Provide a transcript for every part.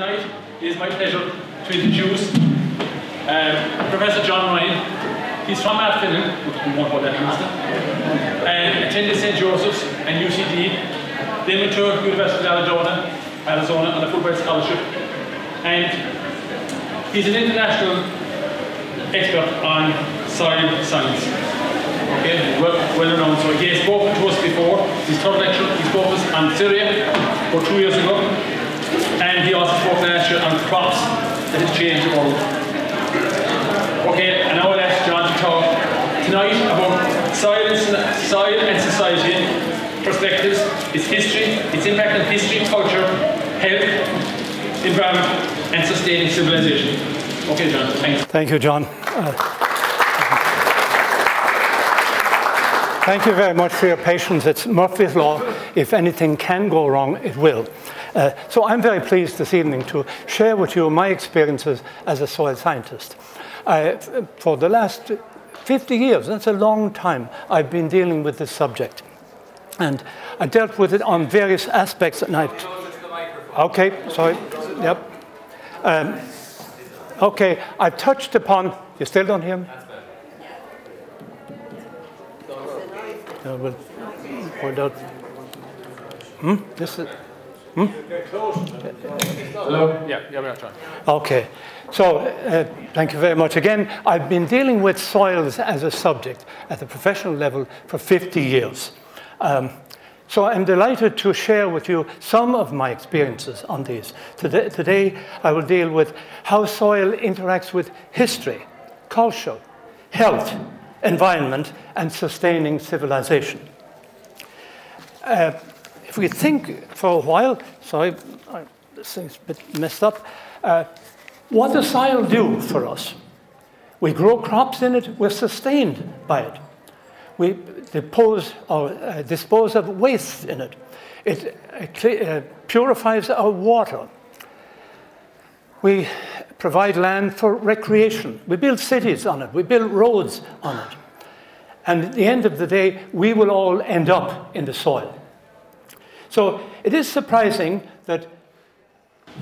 tonight it is my pleasure to introduce um, Professor John Ryan. He's from Athlone, we won't hold that instant, and attended St. Joseph's and UCD, then went to the University of Arizona, Arizona on a Fulbright scholarship, and he's an international expert on soil science. Okay, well, well known. So he has spoken to us before. His third lecture, he spoke to us on Syria about two years ago, and he also spoke last year on crops that has changed the world. Okay, and now I'll ask John to talk tonight about soil and, soil and society perspectives, its history, its impact on history, culture, health, environment, and sustaining civilization. Okay, John, thanks. Thank you, John. Uh, Thank you very much for your patience. It's Murphy's Law. If anything can go wrong, it will. Uh, so I'm very pleased this evening to share with you my experiences as a soil scientist. Uh, for the last 50 years, that's a long time, I've been dealing with this subject. And I dealt with it on various aspects at night. Okay, sorry. Yep. Um, okay, I've touched upon, you still don't hear me? Uh, we'll point out. Hmm? This is. Hmm? Hello? Yeah, yeah, we're trying. Okay. So, uh, thank you very much. Again, I've been dealing with soils as a subject at the professional level for 50 years. Um, so I'm delighted to share with you some of my experiences on these. Today, today, I will deal with how soil interacts with history, culture, health, environment, and sustaining civilization. Uh, if we think for a while, sorry, I, this thing's a bit messed up. Uh, what does soil do for us? We grow crops in it, we're sustained by it. We depose or uh, dispose of waste in it. It uh, purifies our water. We provide land for recreation. We build cities on it. We build roads on it. And at the end of the day, we will all end up in the soil. So it is surprising that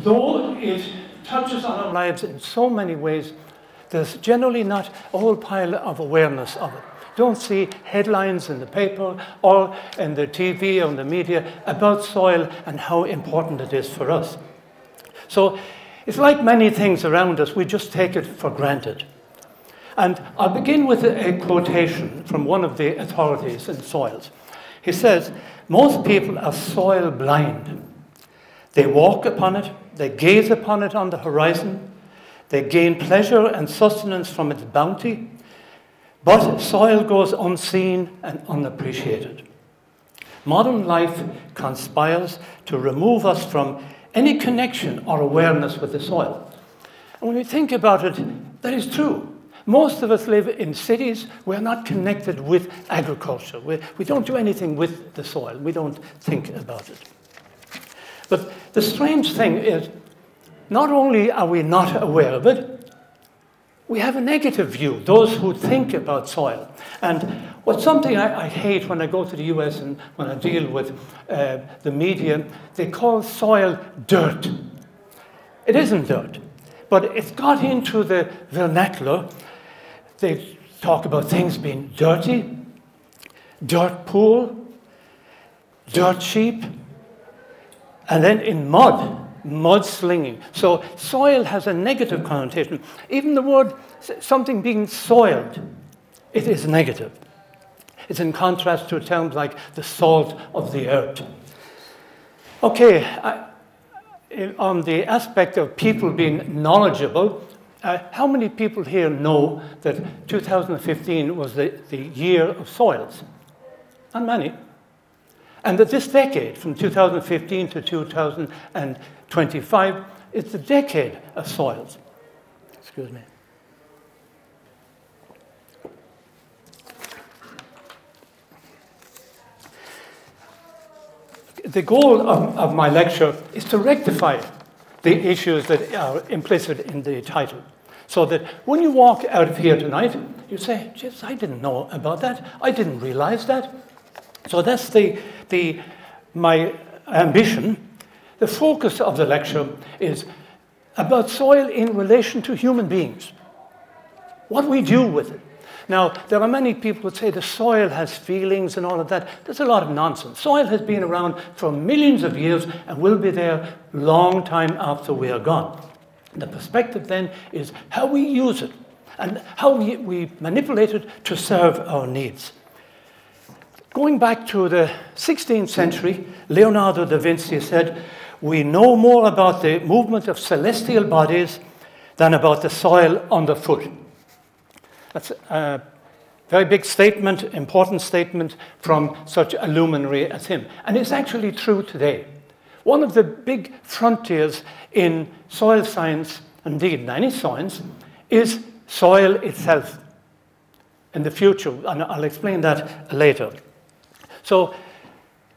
though it touches on our lives in so many ways, there's generally not a whole pile of awareness of it. Don't see headlines in the paper or in the TV or in the media about soil and how important it is for us. So it's like many things around us, we just take it for granted. And I'll begin with a, a quotation from one of the authorities in soils. He says, Most people are soil blind. They walk upon it, they gaze upon it on the horizon, they gain pleasure and sustenance from its bounty, but soil goes unseen and unappreciated. Modern life conspires to remove us from any connection or awareness with the soil. And when we think about it, that is true. Most of us live in cities. We're not connected with agriculture. we we do not do anything with the soil. We don't think about it. But the strange thing is, not only are we not aware of it, we have a negative view, those who think about soil. And what's something I, I hate when I go to the US and when I deal with uh, the media, they call soil dirt. It isn't dirt, but it's got into the vernacular. They talk about things being dirty, dirt poor, dirt cheap, and then in mud, mudslinging. So soil has a negative connotation. Even the word something being soiled, it is negative. It's in contrast to terms like the salt of the earth. Okay, I, on the aspect of people being knowledgeable, uh, how many people here know that 2015 was the, the year of soils? Not many. And that this decade, from 2015 to 2025, is the decade of soils. Excuse me. The goal of, of my lecture is to rectify the issues that are implicit in the title. So that when you walk out of here tonight, you say, "Jeez, I didn't know about that. I didn't realize that. So that's the, the, my ambition. The focus of the lecture is about soil in relation to human beings. What we do with it. Now, there are many people who say the soil has feelings and all of that. There's a lot of nonsense. Soil has been around for millions of years and will be there long time after we are gone. The perspective then is how we use it and how we, we manipulate it to serve our needs. Going back to the 16th century, Leonardo da Vinci said, We know more about the movement of celestial bodies than about the soil underfoot. That's a very big statement, important statement from such a luminary as him. And it's actually true today. One of the big frontiers in soil science, indeed in any science, is soil itself in the future. And I'll explain that later. So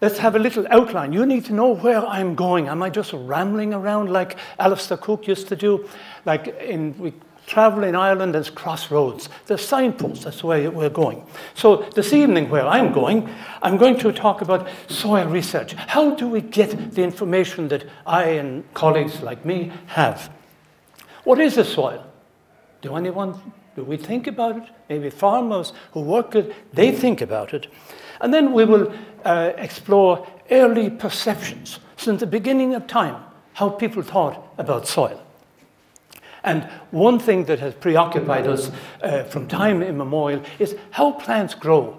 let's have a little outline. You need to know where I'm going. Am I just rambling around like Alistair Cooke used to do? Like in, we travel in Ireland, as crossroads. There's signposts, that's where we're going. So this evening, where I'm going, I'm going to talk about soil research. How do we get the information that I and colleagues like me have? What is a soil? Do anyone, do we think about it? Maybe farmers who work it, they think about it. And then we will uh, explore early perceptions since the beginning of time, how people thought about soil. And one thing that has preoccupied us uh, from time immemorial is how plants grow.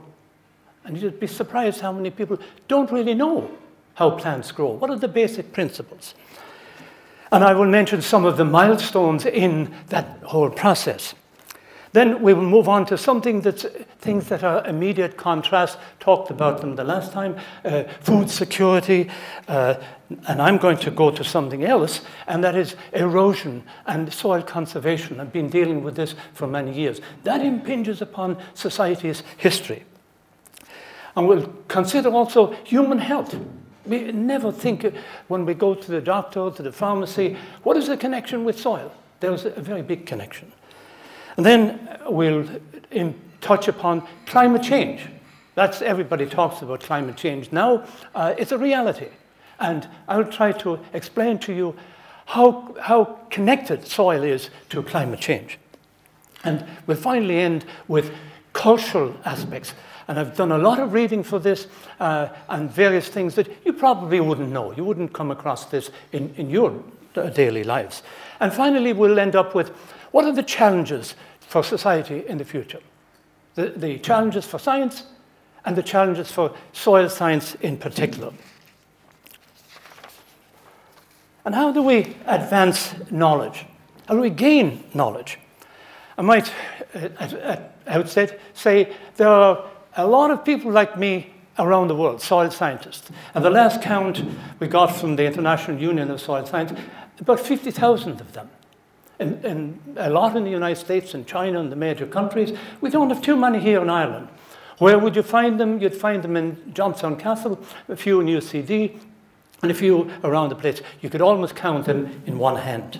And you'd be surprised how many people don't really know how plants grow. What are the basic principles? And I will mention some of the milestones in that whole process. Then we will move on to something that's things that are immediate contrast. Talked about them the last time. Uh, food security, uh, and I'm going to go to something else, and that is erosion and soil conservation. I've been dealing with this for many years. That impinges upon society's history. And we'll consider also human health. We never think when we go to the doctor, to the pharmacy, what is the connection with soil? There's a very big connection. And then we'll touch upon climate change. That's everybody talks about climate change now. Uh, it's a reality. And I'll try to explain to you how, how connected soil is to climate change. And we'll finally end with cultural aspects. And I've done a lot of reading for this uh, and various things that you probably wouldn't know. You wouldn't come across this in, in your daily lives. And finally, we'll end up with what are the challenges for society in the future? The, the challenges for science and the challenges for soil science in particular. And how do we advance knowledge? How do we gain knowledge? I might, uh, at outset, say there are a lot of people like me around the world, soil scientists. And the last count we got from the International Union of Soil Science, about 50,000 of them and, and a lot in the United States and China and the major countries. We don't have too many here in Ireland. Where would you find them? You'd find them in Johnstown Castle, a few in UCD, and a few around the place. You could almost count them in one hand.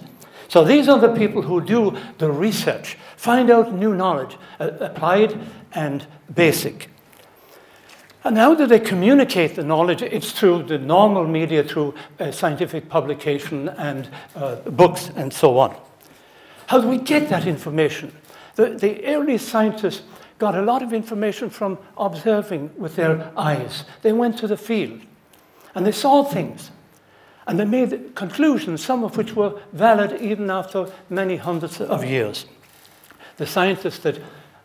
So these are the people who do the research, find out new knowledge, uh, applied and basic. And how do they communicate the knowledge? It's through the normal media, through uh, scientific publication and uh, books and so on. How do we get that information? The, the early scientists got a lot of information from observing with their eyes. They went to the field and they saw things. And they made conclusions, some of which were valid even after many hundreds of years. The scientists that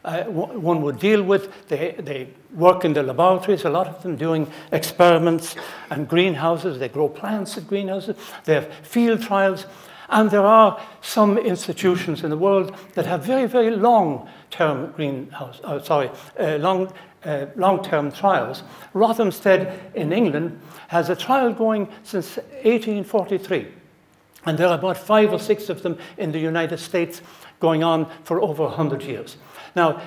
uh, one would deal with, they, they work in the laboratories, a lot of them doing experiments and greenhouses. They grow plants at greenhouses. They have field trials. And there are some institutions in the world that have very, very long-term greenhouse, oh, sorry, uh, long, uh, long-term trials. Rothamsted in England has a trial going since 1843. And there are about five or six of them in the United States going on for over 100 years. Now,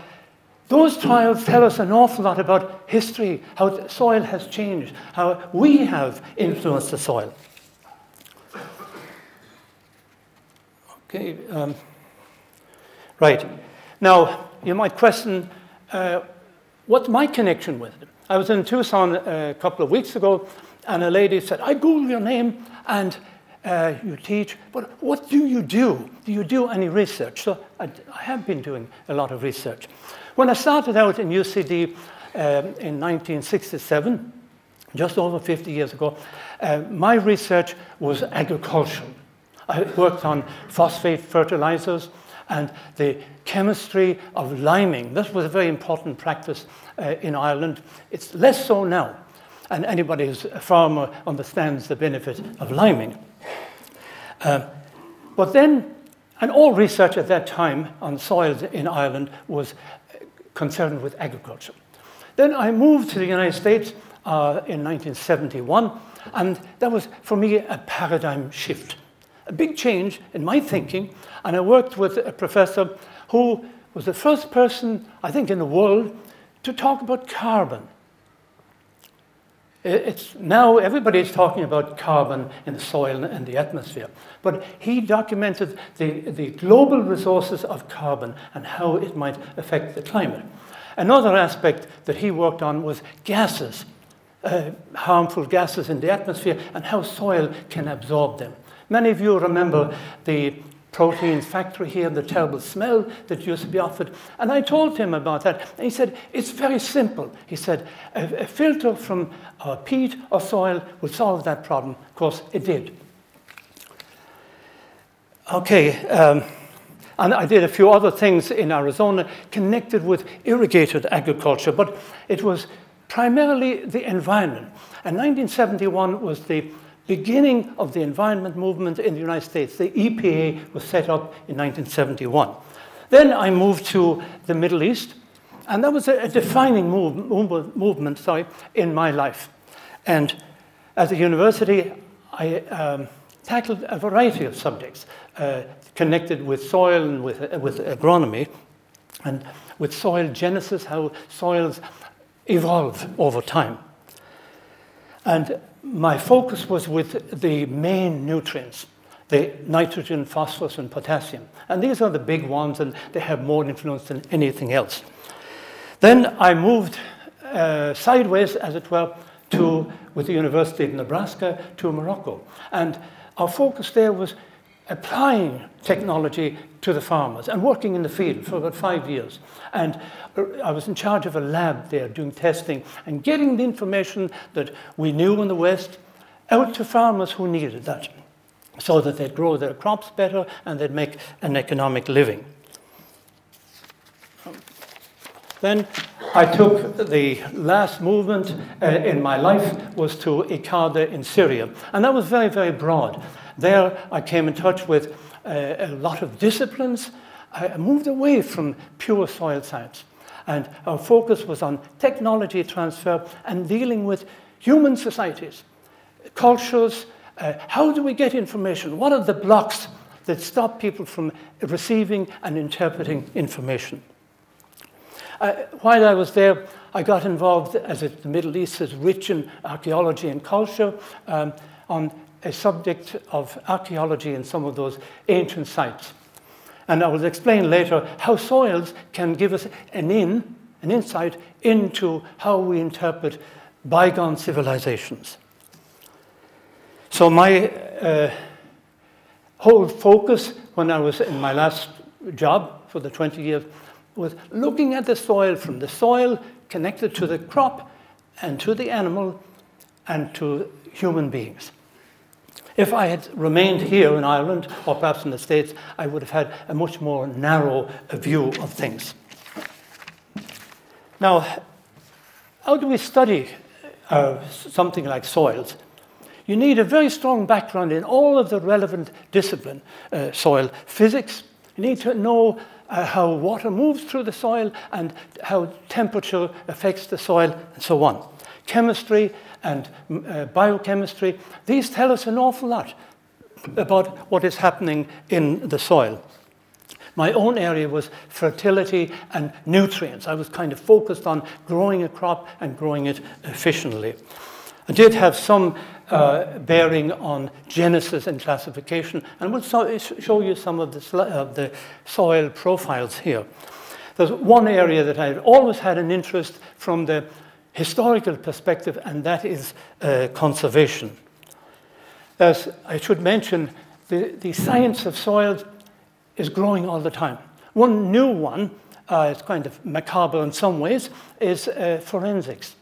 those trials tell us an awful lot about history, how soil has changed, how we have influenced the soil. Okay, um, right. Now, you might question uh, what's my connection with it? I was in Tucson a couple of weeks ago, and a lady said, I Googled your name, and uh, you teach, but what do you do? Do you do any research? So I, I have been doing a lot of research. When I started out in UCD um, in 1967, just over 50 years ago, uh, my research was agricultural. I worked on phosphate fertilizers and the chemistry of liming. This was a very important practice uh, in Ireland. It's less so now, and anybody who's a farmer understands the benefit of liming. Um, but then, and all research at that time on soils in Ireland was concerned with agriculture. Then I moved to the United States uh, in 1971, and that was, for me, a paradigm shift. A big change in my thinking, and I worked with a professor who was the first person, I think, in the world to talk about carbon it's now everybody is talking about carbon in the soil and the atmosphere. But he documented the, the global resources of carbon and how it might affect the climate. Another aspect that he worked on was gases, uh, harmful gases in the atmosphere, and how soil can absorb them. Many of you remember the protein factory here, the terrible smell that used to be offered. And I told him about that. And he said, it's very simple. He said, a, a filter from uh, peat or soil will solve that problem. Of course, it did. Okay, um, and I did a few other things in Arizona connected with irrigated agriculture, but it was primarily the environment. And 1971 was the beginning of the environment movement in the United States. The EPA was set up in 1971. Then I moved to the Middle East, and that was a, a defining move, move, movement sorry, in my life. And at the university, I um, tackled a variety of subjects uh, connected with soil and with, uh, with agronomy, and with soil genesis, how soils evolve over time. And my focus was with the main nutrients, the nitrogen, phosphorus, and potassium. And these are the big ones, and they have more influence than anything else. Then I moved uh, sideways, as it were, to, with the University of Nebraska to Morocco. And our focus there was applying technology to the farmers and working in the field for about five years. And I was in charge of a lab there doing testing and getting the information that we knew in the West out to farmers who needed that so that they'd grow their crops better and they'd make an economic living. Then I took the last movement uh, in my life was to ICARDA in Syria. And that was very, very broad. There I came in touch with uh, a lot of disciplines. I moved away from pure soil science. And our focus was on technology transfer and dealing with human societies, cultures. Uh, how do we get information? What are the blocks that stop people from receiving and interpreting information? Uh, while I was there, I got involved, as it, the Middle East is rich in archaeology and culture, um, on a subject of archaeology in some of those ancient sites. And I will explain later how soils can give us an in, an insight into how we interpret bygone civilizations. So my uh, whole focus when I was in my last job for the 20 years was looking at the soil from the soil connected to the crop and to the animal and to human beings. If I had remained here in Ireland or perhaps in the States, I would have had a much more narrow view of things. Now, how do we study uh, something like soils? You need a very strong background in all of the relevant discipline, uh, soil physics. You need to know uh, how water moves through the soil and how temperature affects the soil and so on. Chemistry and uh, biochemistry, these tell us an awful lot about what is happening in the soil. My own area was fertility and nutrients. I was kind of focused on growing a crop and growing it efficiently. I did have some uh, bearing on genesis and classification, and we'll so show you some of the, of the soil profiles here. There's one area that I've always had an interest from the historical perspective, and that is uh, conservation. As I should mention, the, the science of soils is growing all the time. One new one, uh, it's kind of macabre in some ways, is uh, forensics.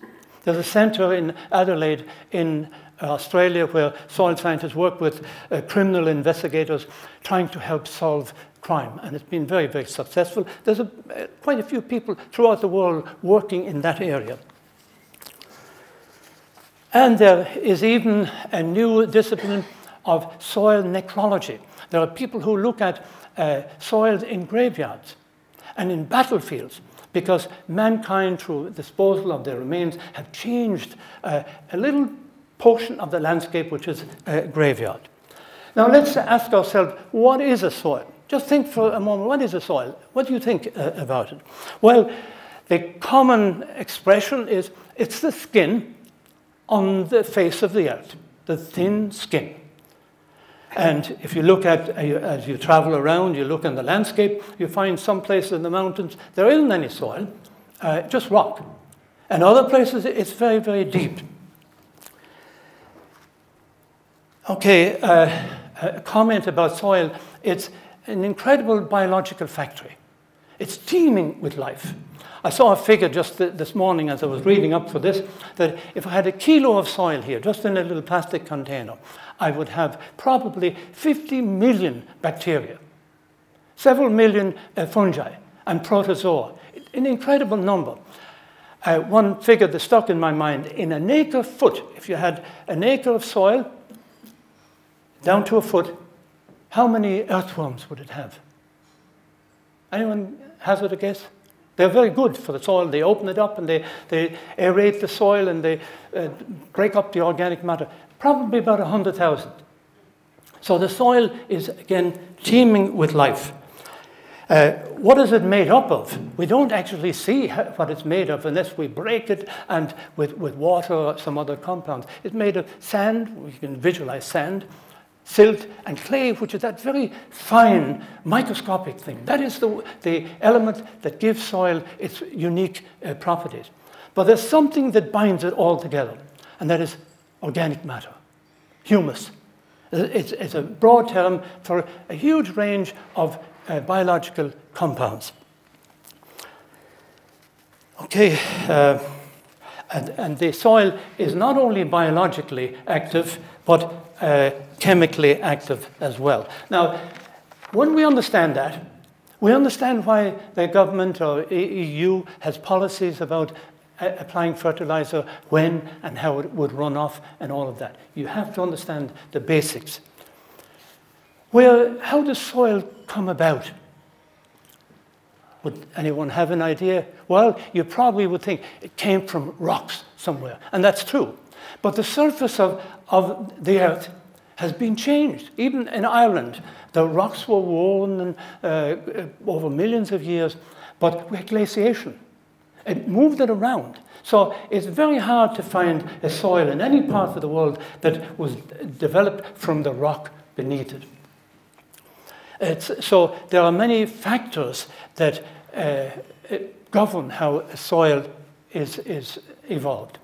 There's a centre in Adelaide in Australia where soil scientists work with uh, criminal investigators trying to help solve crime. And it's been very, very successful. There's a, uh, quite a few people throughout the world working in that area. And there is even a new discipline of soil necrology. There are people who look at uh, soils in graveyards and in battlefields because mankind, through disposal of their remains, have changed uh, a little portion of the landscape which is a graveyard. Now let's ask ourselves, what is a soil? Just think for a moment, what is a soil? What do you think uh, about it? Well, the common expression is it's the skin on the face of the earth, the thin skin. And if you look at, uh, as you travel around, you look in the landscape, you find some places in the mountains, there isn't any soil, uh, just rock. And other places, it's very, very deep. Okay, uh, a comment about soil. It's an incredible biological factory. It's teeming with life. I saw a figure just th this morning as I was reading up for this that if I had a kilo of soil here, just in a little plastic container, I would have probably 50 million bacteria, several million uh, fungi, and protozoa. An incredible number. Uh, one figure that stuck in my mind in an acre foot, if you had an acre of soil down to a foot, how many earthworms would it have? Anyone hazard a guess? They're very good for the soil. They open it up and they, they aerate the soil and they uh, break up the organic matter. Probably about 100,000. So the soil is, again, teeming with life. Uh, what is it made up of? We don't actually see what it's made of unless we break it and with, with water or some other compounds. It's made of sand, we can visualize sand, silt, and clay, which is that very fine, microscopic thing. That is the, the element that gives soil its unique uh, properties. But there's something that binds it all together, and that is organic matter, humus. It's, it's a broad term for a huge range of uh, biological compounds. Okay, uh, and, and, the soil is not only biologically active, but uh, chemically active as well. Now, when we understand that, we understand why the government or EU has policies about applying fertilizer, when and how it would run off, and all of that. You have to understand the basics. Well, how does soil come about? Would anyone have an idea? Well, you probably would think it came from rocks somewhere, and that's true. But the surface of, of the earth has been changed. Even in Ireland, the rocks were worn and, uh, over millions of years, but we had glaciation. It moved it around. So it's very hard to find a soil in any part of the world that was developed from the rock beneath it. It's, so there are many factors that uh, govern how a soil is, is evolved.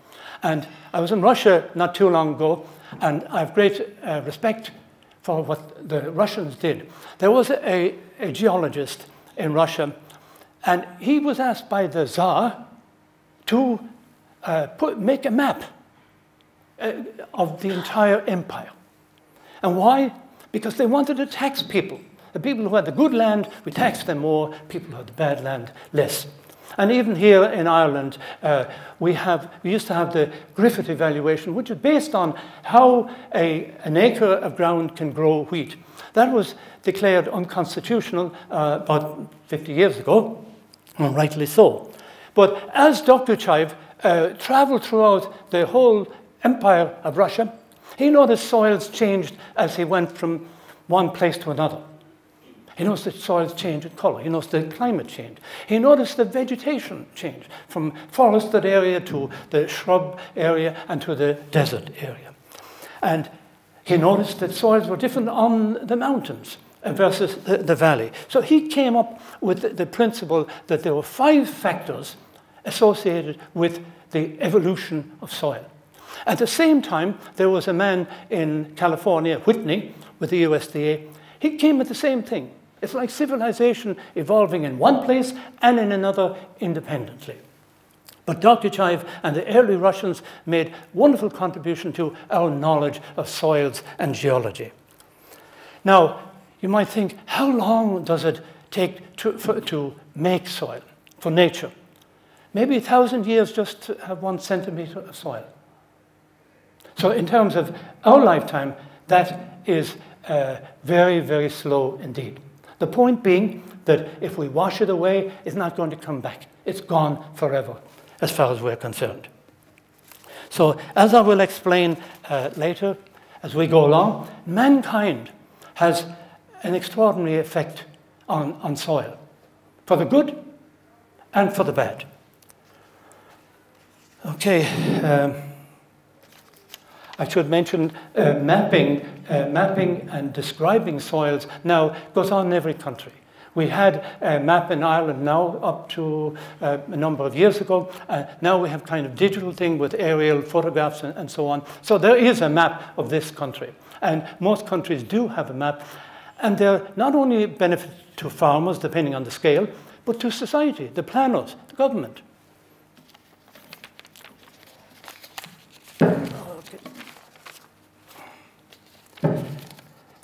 And I was in Russia not too long ago, and I have great uh, respect for what the Russians did. There was a, a geologist in Russia and he was asked by the Tsar to uh, put, make a map uh, of the entire empire. And why? Because they wanted to tax people. The people who had the good land, we taxed them more, people who had the bad land, less. And even here in Ireland, uh, we, have, we used to have the Griffith evaluation, which is based on how a, an acre of ground can grow wheat. That was declared unconstitutional uh, about 50 years ago and rightly so. But as Dokuchaev uh, traveled throughout the whole empire of Russia, he noticed soils changed as he went from one place to another. He noticed the soils change in color. He noticed the climate change. He noticed the vegetation change from forested area to the shrub area and to the desert area. And he noticed that soils were different on the mountains versus the, the valley. So he came up with the, the principle that there were five factors associated with the evolution of soil. At the same time, there was a man in California, Whitney, with the USDA. He came with the same thing. It's like civilization evolving in one place and in another independently. But Dokuchaev and the early Russians made wonderful contribution to our knowledge of soils and geology. Now, you might think, how long does it take to, for, to make soil for nature? Maybe a thousand years just to have one centimeter of soil. So in terms of our lifetime, that is uh, very, very slow indeed. The point being that if we wash it away, it's not going to come back. It's gone forever, as far as we're concerned. So, as I will explain uh, later as we go along, mankind has an extraordinary effect on, on soil, for the good and for the bad. Okay. Um, I should mention uh, mapping, uh, mapping and describing soils now goes on in every country. We had a map in Ireland now up to uh, a number of years ago. Uh, now we have kind of digital thing with aerial photographs and, and, so on. So there is a map of this country. And most countries do have a map. And they're not only benefit to farmers, depending on the scale, but to society, the planners, the government.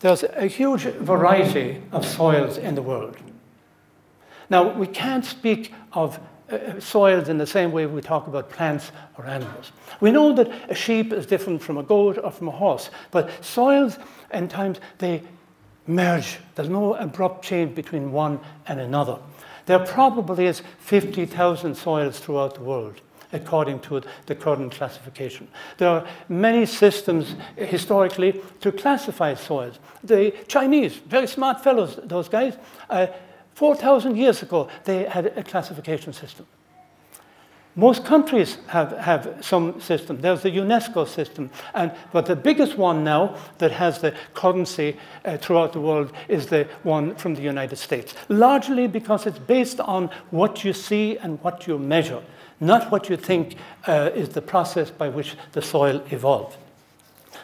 There's a huge variety of soils in the world. Now, we can't speak of uh, soils in the same way we talk about plants or animals. We know that a sheep is different from a goat or from a horse, but soils, in times, they merge. There's no abrupt change between one and another. There probably is 50,000 soils throughout the world according to the current classification. There are many systems historically to classify soils. The Chinese, very smart fellows, those guys, uh, 4,000 years ago, they had a classification system. Most countries have, have some system. There's the UNESCO system. And, but the biggest one now that has the currency uh, throughout the world is the one from the United States, largely because it's based on what you see and what you measure not what you think uh, is the process by which the soil evolved.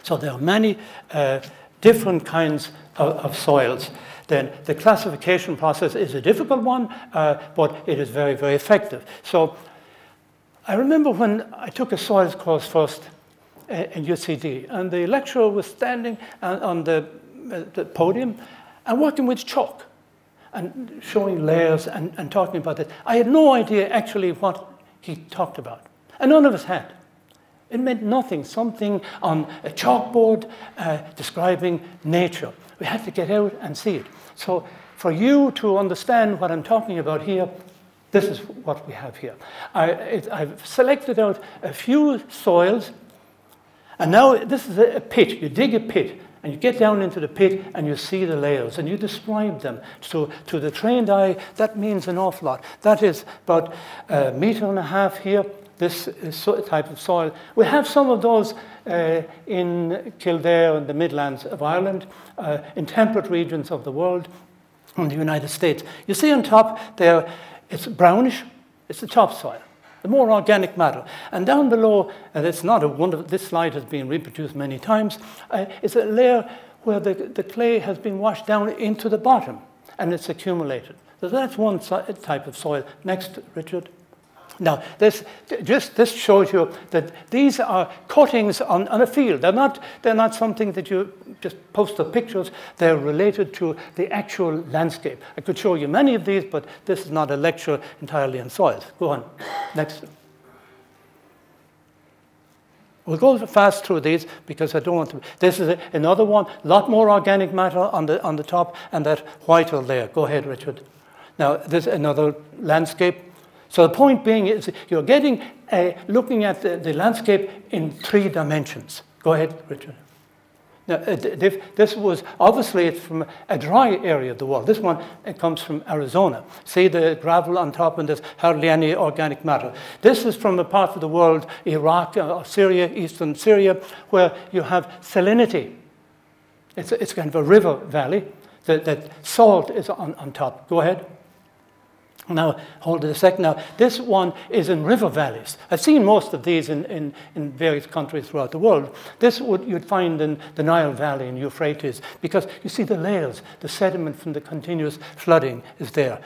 So there are many uh, different kinds of, of, soils. Then the classification process is a difficult one, uh, but it is very, very effective. So I remember when I took a soils course first uh, in UCD, and the lecturer was standing on the, uh, the podium and working with chalk and showing layers and, and talking about it. I had no idea actually what he talked about. And none of us had. It meant nothing, something on a chalkboard uh, describing nature. We had to get out and see it. So, for you to understand what I'm talking about here, this is what we have here. I, have selected out a few soils, and now this is a, a pit. You dig a pit, and you get down into the pit and you see the layers and you describe them. So to the trained eye, that means an awful lot. That is about a meter and a half here, this type of soil. We have some of those uh, in Kildare and the Midlands of Ireland, uh, in temperate regions of the world, in the United States. You see on top there, it's brownish, it's the topsoil the more organic matter. And down below, and it's not a wonderful, this slide has been reproduced many times, uh, it's a layer where the, the clay has been washed down into the bottom and it's accumulated. So that's one type of soil. Next, Richard. Now, this, just, this shows you that these are cuttings on, on a field. They're not, they're not something that you just post the pictures. They're related to the actual landscape. I could show you many of these, but this is not a lecture entirely on soils. Go on. Next. We'll go fast through these because I don't want to. This is another one, a lot more organic matter on the, on the top and that whiter layer. Go ahead, Richard. Now, there's another landscape so the point being is you're getting a, looking at the, the landscape in three dimensions. Go ahead, Richard. Now, uh, this was obviously it's from a dry area of the world. This one it comes from Arizona. See the gravel on top, and there's hardly any organic matter. This is from a part of the world, Iraq, or uh, Syria, eastern Syria, where you have salinity. It's, it's kind of a river valley. That, that salt is on, on top. Go ahead. Now, hold it a second. Now, this one is in river valleys. I've seen most of these in, in, in various countries throughout the world. This would, you'd find in the Nile Valley in Euphrates because you see the layers, the sediment from the continuous flooding is there.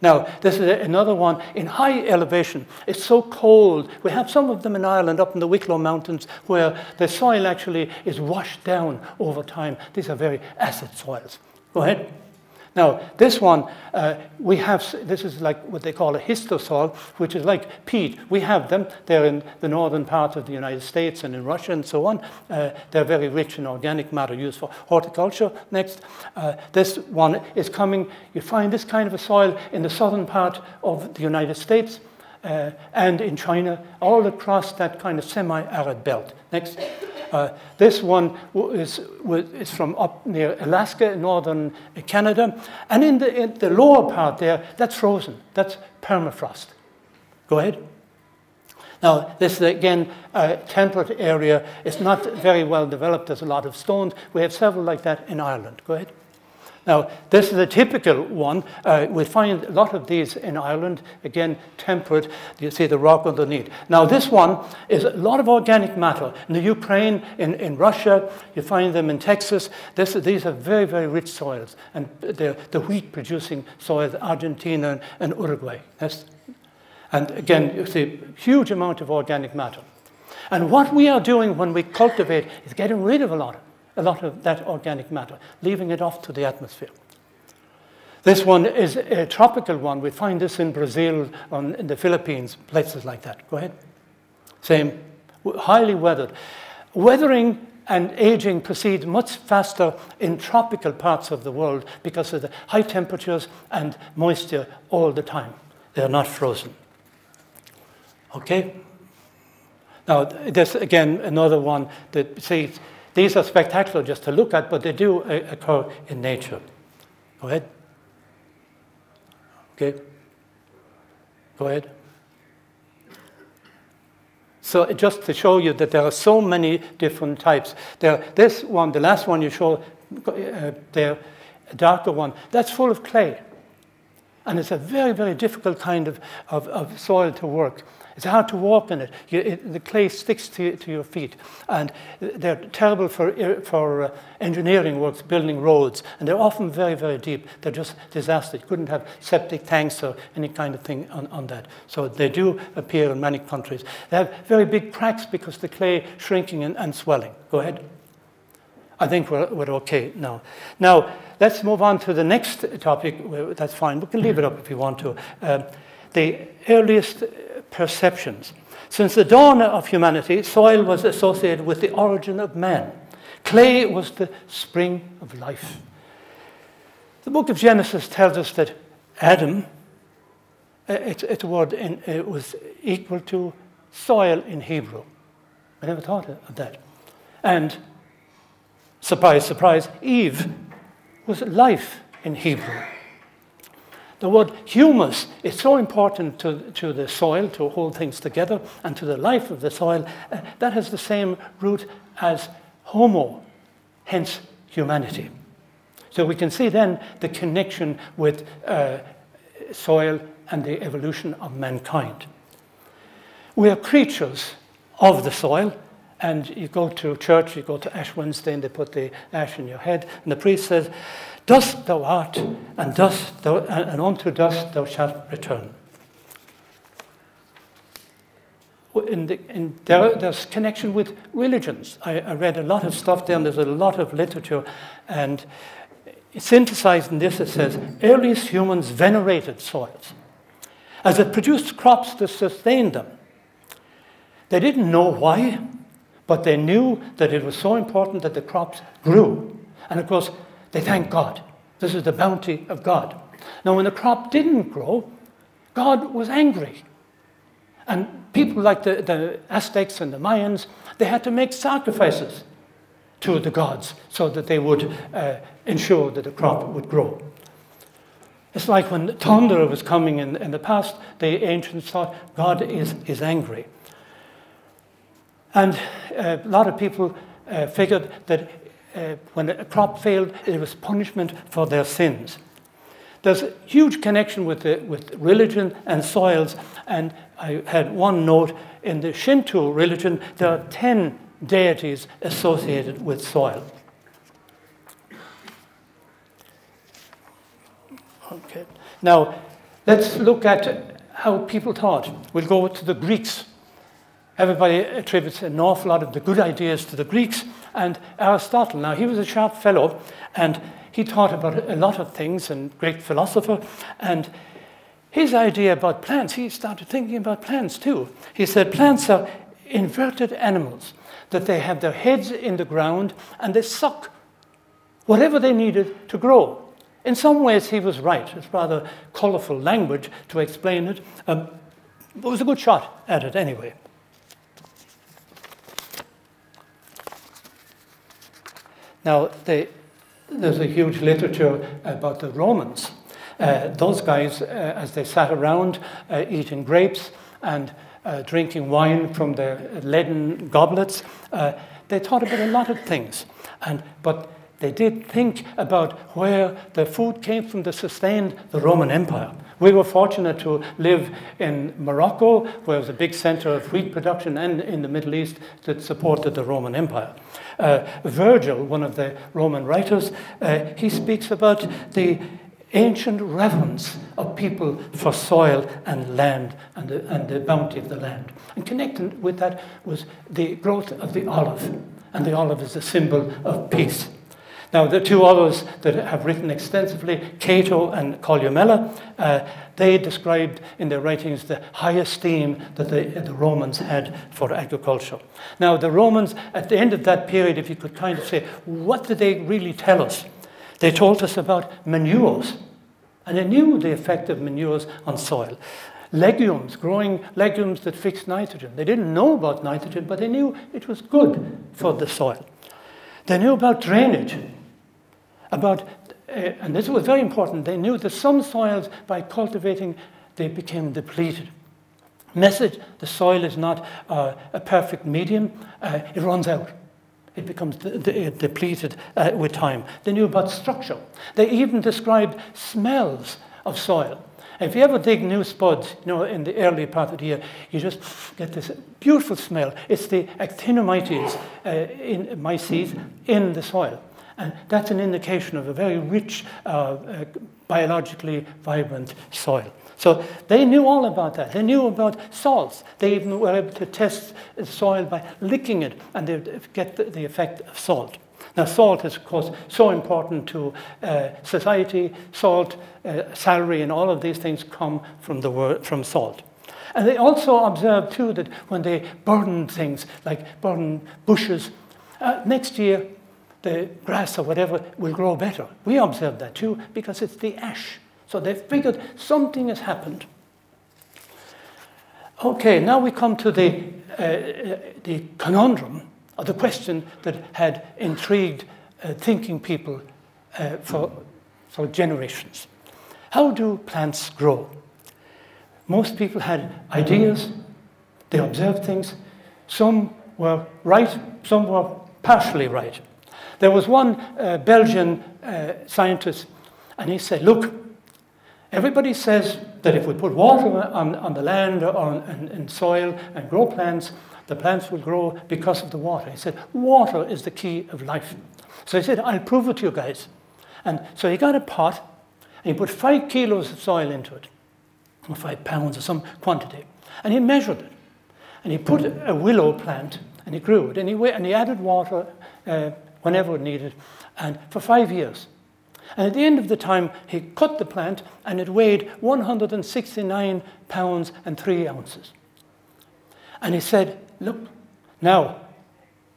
Now, this is another one in high elevation. It's so cold. We have some of them in Ireland up in the Wicklow Mountains where the soil actually is washed down over time. These are very acid soils. Go ahead. Now, this one, uh, we have, this is like what they call a histosol, which is like peat. We have them. They're in the northern part of the United States and in Russia and so on. Uh, they're very rich in organic matter used for horticulture. Next, uh, this one is coming, you find this kind of a soil in the southern part of the United States. Uh, and in China, all across that kind of semi-arid belt. Next. Uh, this one is, is from up near Alaska, northern Canada. And in the, in the lower part there, that's frozen. That's permafrost. Go ahead. Now, this is again a temperate area. It's not very well developed. There's a lot of stones. We have several like that in Ireland. Go ahead. Now, this is a typical one. Uh, we find a lot of these in Ireland, again, temperate. You see the rock underneath. Now, this one is a lot of organic matter. In the Ukraine, in, in Russia, you find them in Texas. This, these are very, very rich soils. And the wheat producing soils, Argentina and, Uruguay. That's, and again, you see huge amount of organic matter. And what we are doing when we cultivate is getting rid of a lot of a lot of that organic matter, leaving it off to the atmosphere. This one is a tropical one. We find this in Brazil, on, in the Philippines, places like that. Go ahead. Same, highly weathered. Weathering and aging proceed much faster in tropical parts of the world because of the high temperatures and moisture all the time. They are not frozen. Okay? Now, there's again another one that says these are spectacular just to look at, but they do occur in nature. Go ahead. Okay. Go ahead. So just to show you that there are so many different types. There, this one, the last one you show uh, there, a darker one, that's full of clay. And it's a very, very difficult kind of, of, of soil to work. It's hard to walk in it. You, it the clay sticks to, to your feet. And they're terrible for, for uh, engineering works, building roads. And they're often very, very deep. They're just disaster. You couldn't have septic tanks or any kind of thing on, on that. So they do appear in many countries. They have very big cracks because the clay shrinking and, and swelling. Go ahead. I think we're, we're okay now. Now, let's move on to the next topic. That's fine. We can leave it up if you want to. Uh, the earliest perceptions. Since the dawn of humanity, soil was associated with the origin of man. Clay was the spring of life. The book of Genesis tells us that Adam, uh, it's, it's a word in, it was equal to soil in Hebrew. I never thought of that. And surprise, surprise, Eve was life in Hebrew. The word humus is so important to, to the soil, to hold things together, and to the life of the soil. Uh, that has the same root as homo, hence humanity. So we can see then the connection with uh, soil and the evolution of mankind. We are creatures of the soil, and you go to church, you go to Ash Wednesday, and they put the ash in your head, and the priest says, Dust thou art, and dust thou, and unto dust thou shalt return. In the, in there, there's connection with religions. I, I, read a lot of stuff there, and there's a lot of literature, and synthesized in this, it says, earliest humans venerated soils, as it produced crops to sustain them. They didn't know why, but they knew that it was so important that the crops grew. And of course, they thank God. This is the bounty of God. Now, when the crop didn't grow, God was angry. And people like the, the Aztecs and the Mayans, they had to make sacrifices to the gods so that they would uh, ensure that the crop would grow. It's like when thunder was coming in, in the past, the ancients thought God is, is angry. And uh, a lot of people uh, figured that uh, when a crop failed, it was punishment for their sins. there's a huge connection with, the, with religion and soils. And I had one note in the Shinto religion, there are 10 deities associated with soil. Okay. Now, let's look at how people thought. We'll go to the Greeks. Everybody attributes an awful lot of the good ideas to the Greeks and Aristotle. Now, he was a sharp fellow and he taught about a lot of things and great philosopher. And his idea about plants, he started thinking about plants too. He said plants are inverted animals, that they have their heads in the ground and they suck whatever they needed to grow. In some ways, he was right. It's rather colorful language to explain it. Um, it was a good shot at it anyway. Now, they, there's a huge literature about the Romans. Uh, those guys, uh, as they sat around uh, eating grapes and uh, drinking wine from their leaden goblets, uh, they thought about a lot of things. And, but they did think about where the food came from that sustained the Roman Empire. We were fortunate to live in Morocco, where it was a big center of wheat production, and in the Middle East that supported the Roman Empire. Uh, Virgil, one of the Roman writers, uh, he speaks about the ancient reverence of people for soil and land and the, and the bounty of the land. And connected with that was the growth of the olive. And the olive is a symbol of peace. Now, the two others that have written extensively, Cato and Columella, uh, they described in their writings the high esteem that the, the Romans had for agriculture. Now, the Romans, at the end of that period, if you could kind of say, what did they really tell us? They told us about manures, and they knew the effect of manures on soil. Legumes, growing legumes that fixed nitrogen. They didn't know about nitrogen, but they knew it was good for the soil. They knew about drainage about, uh, and this was very important, they knew that some soils, by cultivating, they became depleted. Message, the soil is not uh, a perfect medium, uh, it runs out. It becomes de de depleted uh, with time. They knew about structure. They even described smells of soil. If you ever dig new spuds, you know, in the early part of the year, you just get this beautiful smell. It's the actinomyces, uh, in myces in the soil. And that's an indication of a very rich, uh, uh, biologically vibrant soil. So they knew all about that. They knew about salts. They even were able to test soil by licking it and they get the, the effect of salt. Now, salt is, of course, so important to uh, society. Salt, uh, salary, and all of these things come from, the word, from salt. And they also observed, too, that when they burn things, like burn bushes, uh, next year the grass or whatever will grow better. We observe that too because it's the ash. So they figured something has happened. Okay, now we come to the, uh, the conundrum, or the question that had intrigued uh, thinking people uh, for, for generations. How do plants grow? Most people had ideas, they observed things. Some were right, some were partially right. There was one uh, Belgian uh, scientist, and he said, look, everybody says that if we put water on, on the land or on, in, in soil and grow plants, the plants will grow because of the water. He said, water is the key of life. So he said, I'll prove it to you guys. And so he got a pot, and he put five kilos of soil into it, or five pounds or some quantity, and he measured it. And he put a willow plant, and he grew it, and he, and he added water uh, whenever needed, and for five years. And at the end of the time, he cut the plant, and it weighed 169 pounds and three ounces. And he said, Look, now,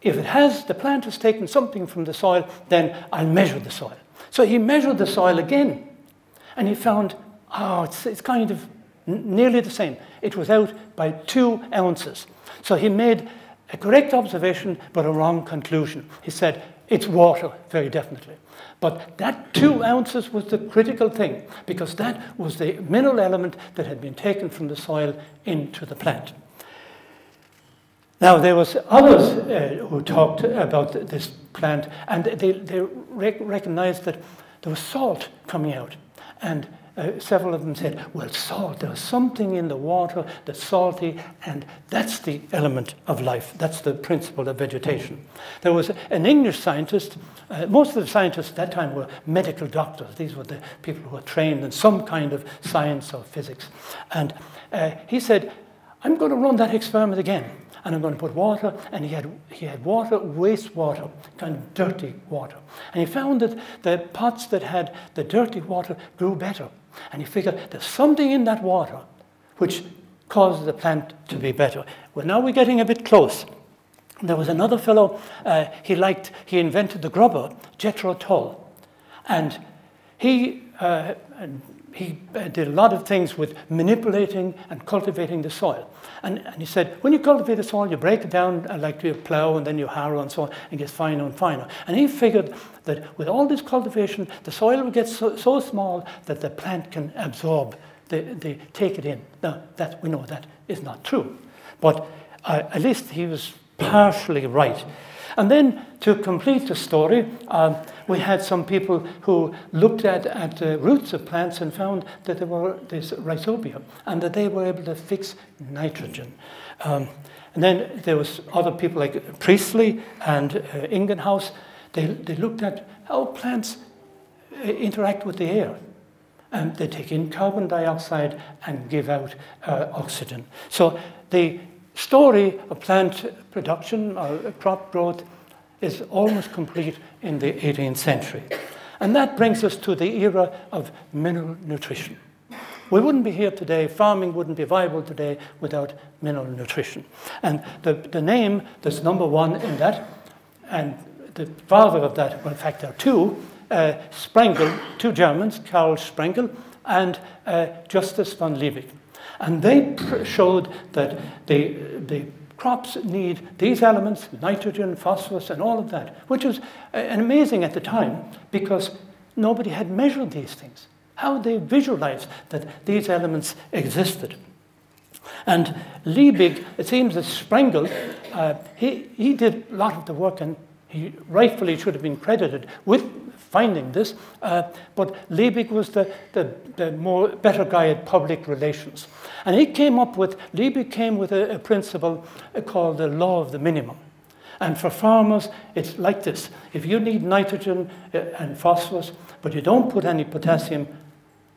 if it has, the plant has taken something from the soil, then I'll measure the soil. So he measured the soil again, and he found, oh, it's, it's kind of nearly the same. It was out by two ounces. So he made a correct observation, but a wrong conclusion. He said, it's water, very definitely. But that two ounces was the critical thing because that was the mineral element that had been taken from the soil into the plant. Now, there was others uh, who talked about this plant, and they, they rec recognized that there was salt coming out. And uh, several of them said, well, salt, there's something in the water that's salty, and that's the element of life. That's the principle of vegetation. There was an English scientist, uh, most of the scientists at that time were medical doctors. These were the people who were trained in some kind of science or physics. And uh, he said, I'm going to run that experiment again and I'm going to put water, and he had, he had water, wastewater, kind of dirty water. And he found that the pots that had the dirty water grew better. And he figured there's something in that water which causes the plant to be better. Well, now we're getting a bit close. There was another fellow, uh, he liked, he invented the grubber, Jethro Tull. And he, uh, he uh, did a lot of things with manipulating and cultivating the soil. And, and he said, when you cultivate the soil, you break it down uh, like you plow and then you harrow and so on, and it gets finer and finer. And he figured that with all this cultivation, the soil will get so, so small that the plant can absorb, the, the, take it in. Now, that, we know that is not true. But uh, at least he was partially right. And then to complete the story, um, we had some people who looked at, at the roots of plants and found that there were this rhizobia and that they were able to fix nitrogen. Um, and then there was other people like Priestley and uh, Ingenhousz. They, they looked at how plants uh, interact with the air. And they take in carbon dioxide and give out uh, oxygen. So the story of plant production or crop growth is almost complete in the 18th century. And that brings us to the era of mineral nutrition. We wouldn't be here today, farming wouldn't be viable today without mineral nutrition. And the, the name that's number one in that, and the father of that, well, in fact, there are two, uh, Sprengel, two Germans, Karl Sprengel and uh, Justus von Liebig. And they showed that the, the crops need these elements, nitrogen, phosphorus, and all of that, which was uh, amazing at the time because nobody had measured these things. How they visualized that these elements existed. And Liebig, it seems that Sprengel, uh, he, he did a lot of the work and he rightfully should have been credited with finding this, uh, but Liebig was the, the, the, more better guy at public relations. And he came up with, Liebig came with a, a principle called the law of the minimum. And for farmers, it's like this. If you need nitrogen uh, and phosphorus, but you don't put any potassium,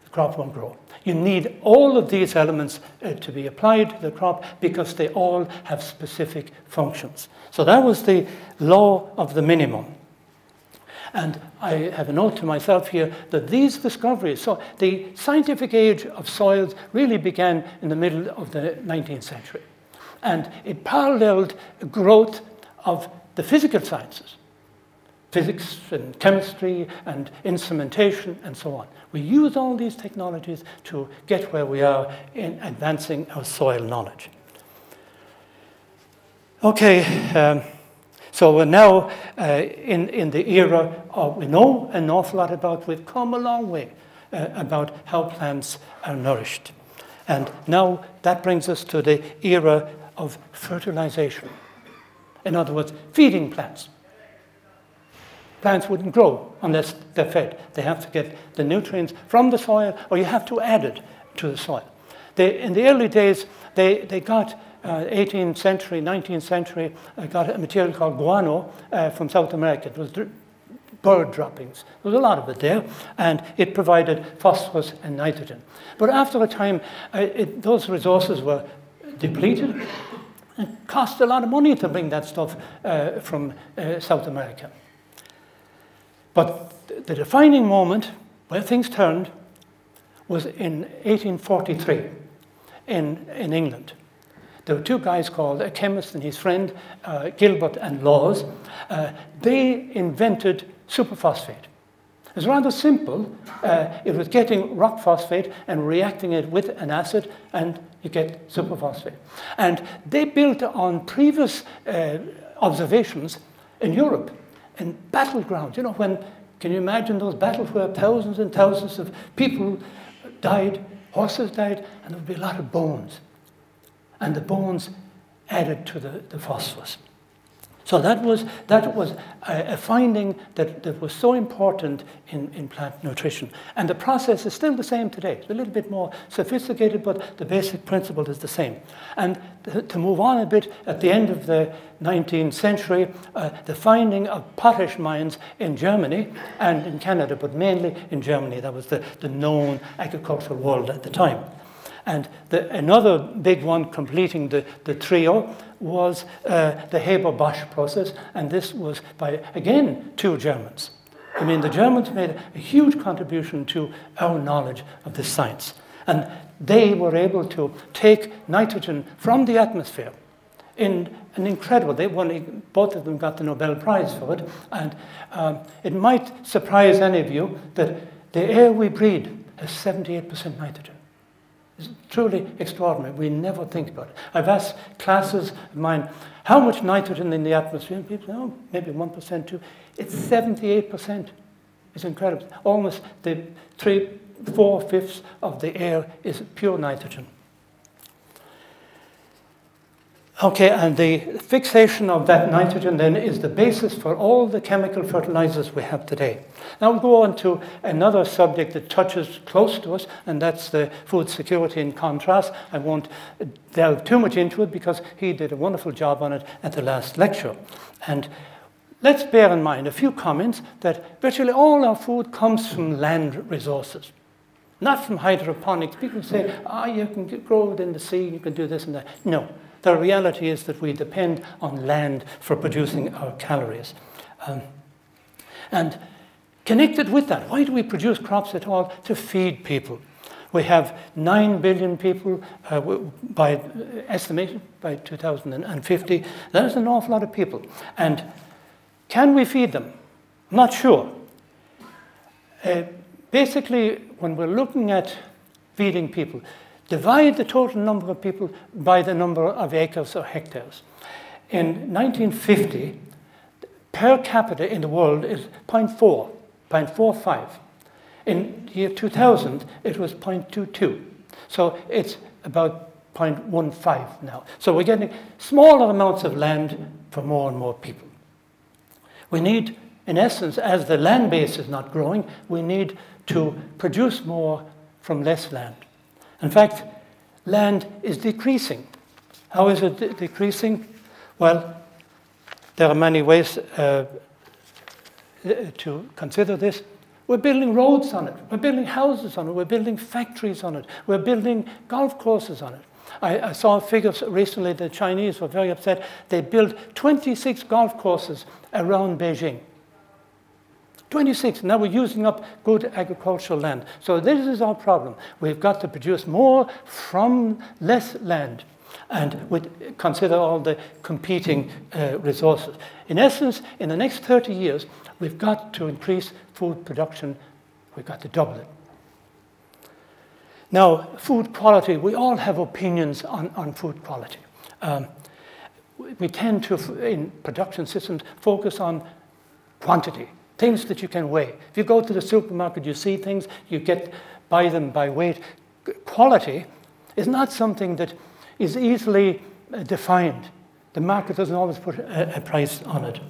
the crop won't grow. You need all of these elements uh, to be applied to the crop because they all have specific functions. So that was the law of the minimum. And I have a note to myself here that these discoveries, so the scientific age of soils really began in the middle of the 19th century. And it paralleled growth of the physical sciences, physics and chemistry and instrumentation and so on. We use all these technologies to get where we are in advancing our soil knowledge. Okay. Um, so we're now uh, in, in the era of, we know an awful lot about, we've come a long way uh, about how plants are nourished. And now that brings us to the era of fertilization. In other words, feeding plants. Plants wouldn't grow unless they're fed. They have to get the nutrients from the soil, or you have to add it to the soil. They, in the early days, they, they got uh, 18th century, 19th century, I got a material called guano uh, from South America. It was bird droppings. There was a lot of it there, and it provided phosphorus and nitrogen. But after a time, uh, it, those resources were depleted. It cost a lot of money to bring that stuff uh, from uh, South America. But the defining moment where things turned was in 1843 in, in England. There were two guys called a chemist and his friend, uh, Gilbert and Lawes. Uh, they invented superphosphate. It was rather simple. Uh, it was getting rock phosphate and reacting it with an acid, and you get superphosphate. And they built on previous uh, observations in Europe, in battlegrounds. You know, when, can you imagine those battles where thousands and thousands of people died, horses died, and there would be a lot of bones and the bones added to the, the phosphorus. So that was, that was a, a finding that, that was so important in, in plant nutrition. And the process is still the same today. It's a little bit more sophisticated, but the basic principle is the same. And to move on a bit, at the end of the 19th century, uh, the finding of potash mines in Germany and in Canada, but mainly in Germany. That was the, the known agricultural world at the time. And the, another big one completing the, the trio was uh, the Haber-Bosch process, and this was by, again, two Germans. I mean, the Germans made a huge contribution to our knowledge of this science. And they were able to take nitrogen from the atmosphere in an incredible, they won, both of them got the Nobel Prize for it. And um, it might surprise any of you that the air we breathe has 78% nitrogen. It's truly extraordinary. We never think about it. I've asked classes of mine, how much nitrogen in the atmosphere? And people say, oh, maybe 1%, too. It's 78%. It's incredible. Almost the three, four-fifths of the air is pure nitrogen. Okay, and the fixation of that nitrogen then is the basis for all the chemical fertilizers we have today. Now we'll go on to another subject that touches close to us, and that's the food security in contrast. I won't delve too much into it because he did a wonderful job on it at the last lecture. And let's bear in mind a few comments that virtually all our food comes from land resources. Not from hydroponics. People say, ah, oh, you can grow it in the sea, you can do this and that. No, the reality is that we depend on land for producing our calories. Um, and connected with that, why do we produce crops at all? To feed people. We have 9 billion people uh, by estimation by 2050. That is an awful lot of people. And can we feed them? Not sure. Uh, basically, when we're looking at feeding people, Divide the total number of people by the number of acres or hectares. In 1950, per capita in the world is 0.4, 0.45. In year 2000, it was 0.22. So it's about 0.15 now. So we're getting smaller amounts of land for more and more people. We need, in essence, as the land base is not growing, we need to produce more from less land. In fact, land is decreasing. How is it de decreasing? Well, there are many ways uh, to consider this. We're building roads on it. We're building houses on it. We're building factories on it. We're building golf courses on it. I, I saw figures recently, the Chinese were very upset. They built 26 golf courses around Beijing. 26. Now we're using up good agricultural land. So this is our problem. We've got to produce more from less land and we consider all the competing uh, resources. In essence, in the next 30 years, we've got to increase food production. We've got to double it. Now, food quality, we all have opinions on, on food quality. Um, we tend to, in production systems, focus on quantity things that you can weigh. If you go to the supermarket, you see things, you get buy them by weight. Quality is not something that is easily uh, defined. The market doesn't always put a, price on it.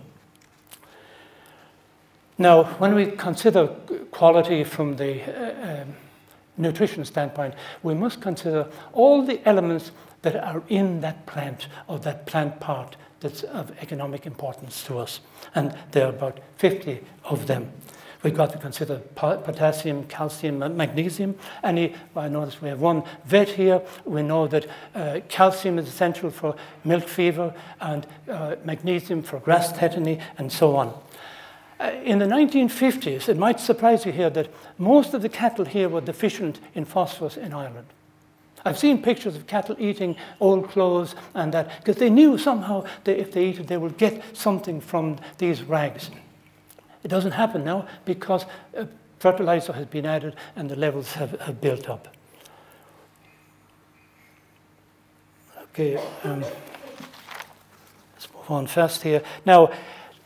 Now, when we consider quality from the uh, um, nutrition standpoint, we must consider all the elements that are in that plant or that plant part that's of economic importance to us. And there are about 50 of them. We've got to consider potassium, calcium, magnesium. Any, I notice we have one vet here. We know that uh, calcium is essential for milk fever and uh, magnesium for grass tetany and so on. Uh, in the 1950s, it might surprise you here that most of the cattle here were deficient in phosphorus in Ireland. I've seen pictures of cattle eating old clothes and that, because they knew somehow that if they eat it, they would get something from these rags. It doesn't happen now because uh, fertilizer has been added and the levels have, have built up. Okay, um, let's move on fast here. Now,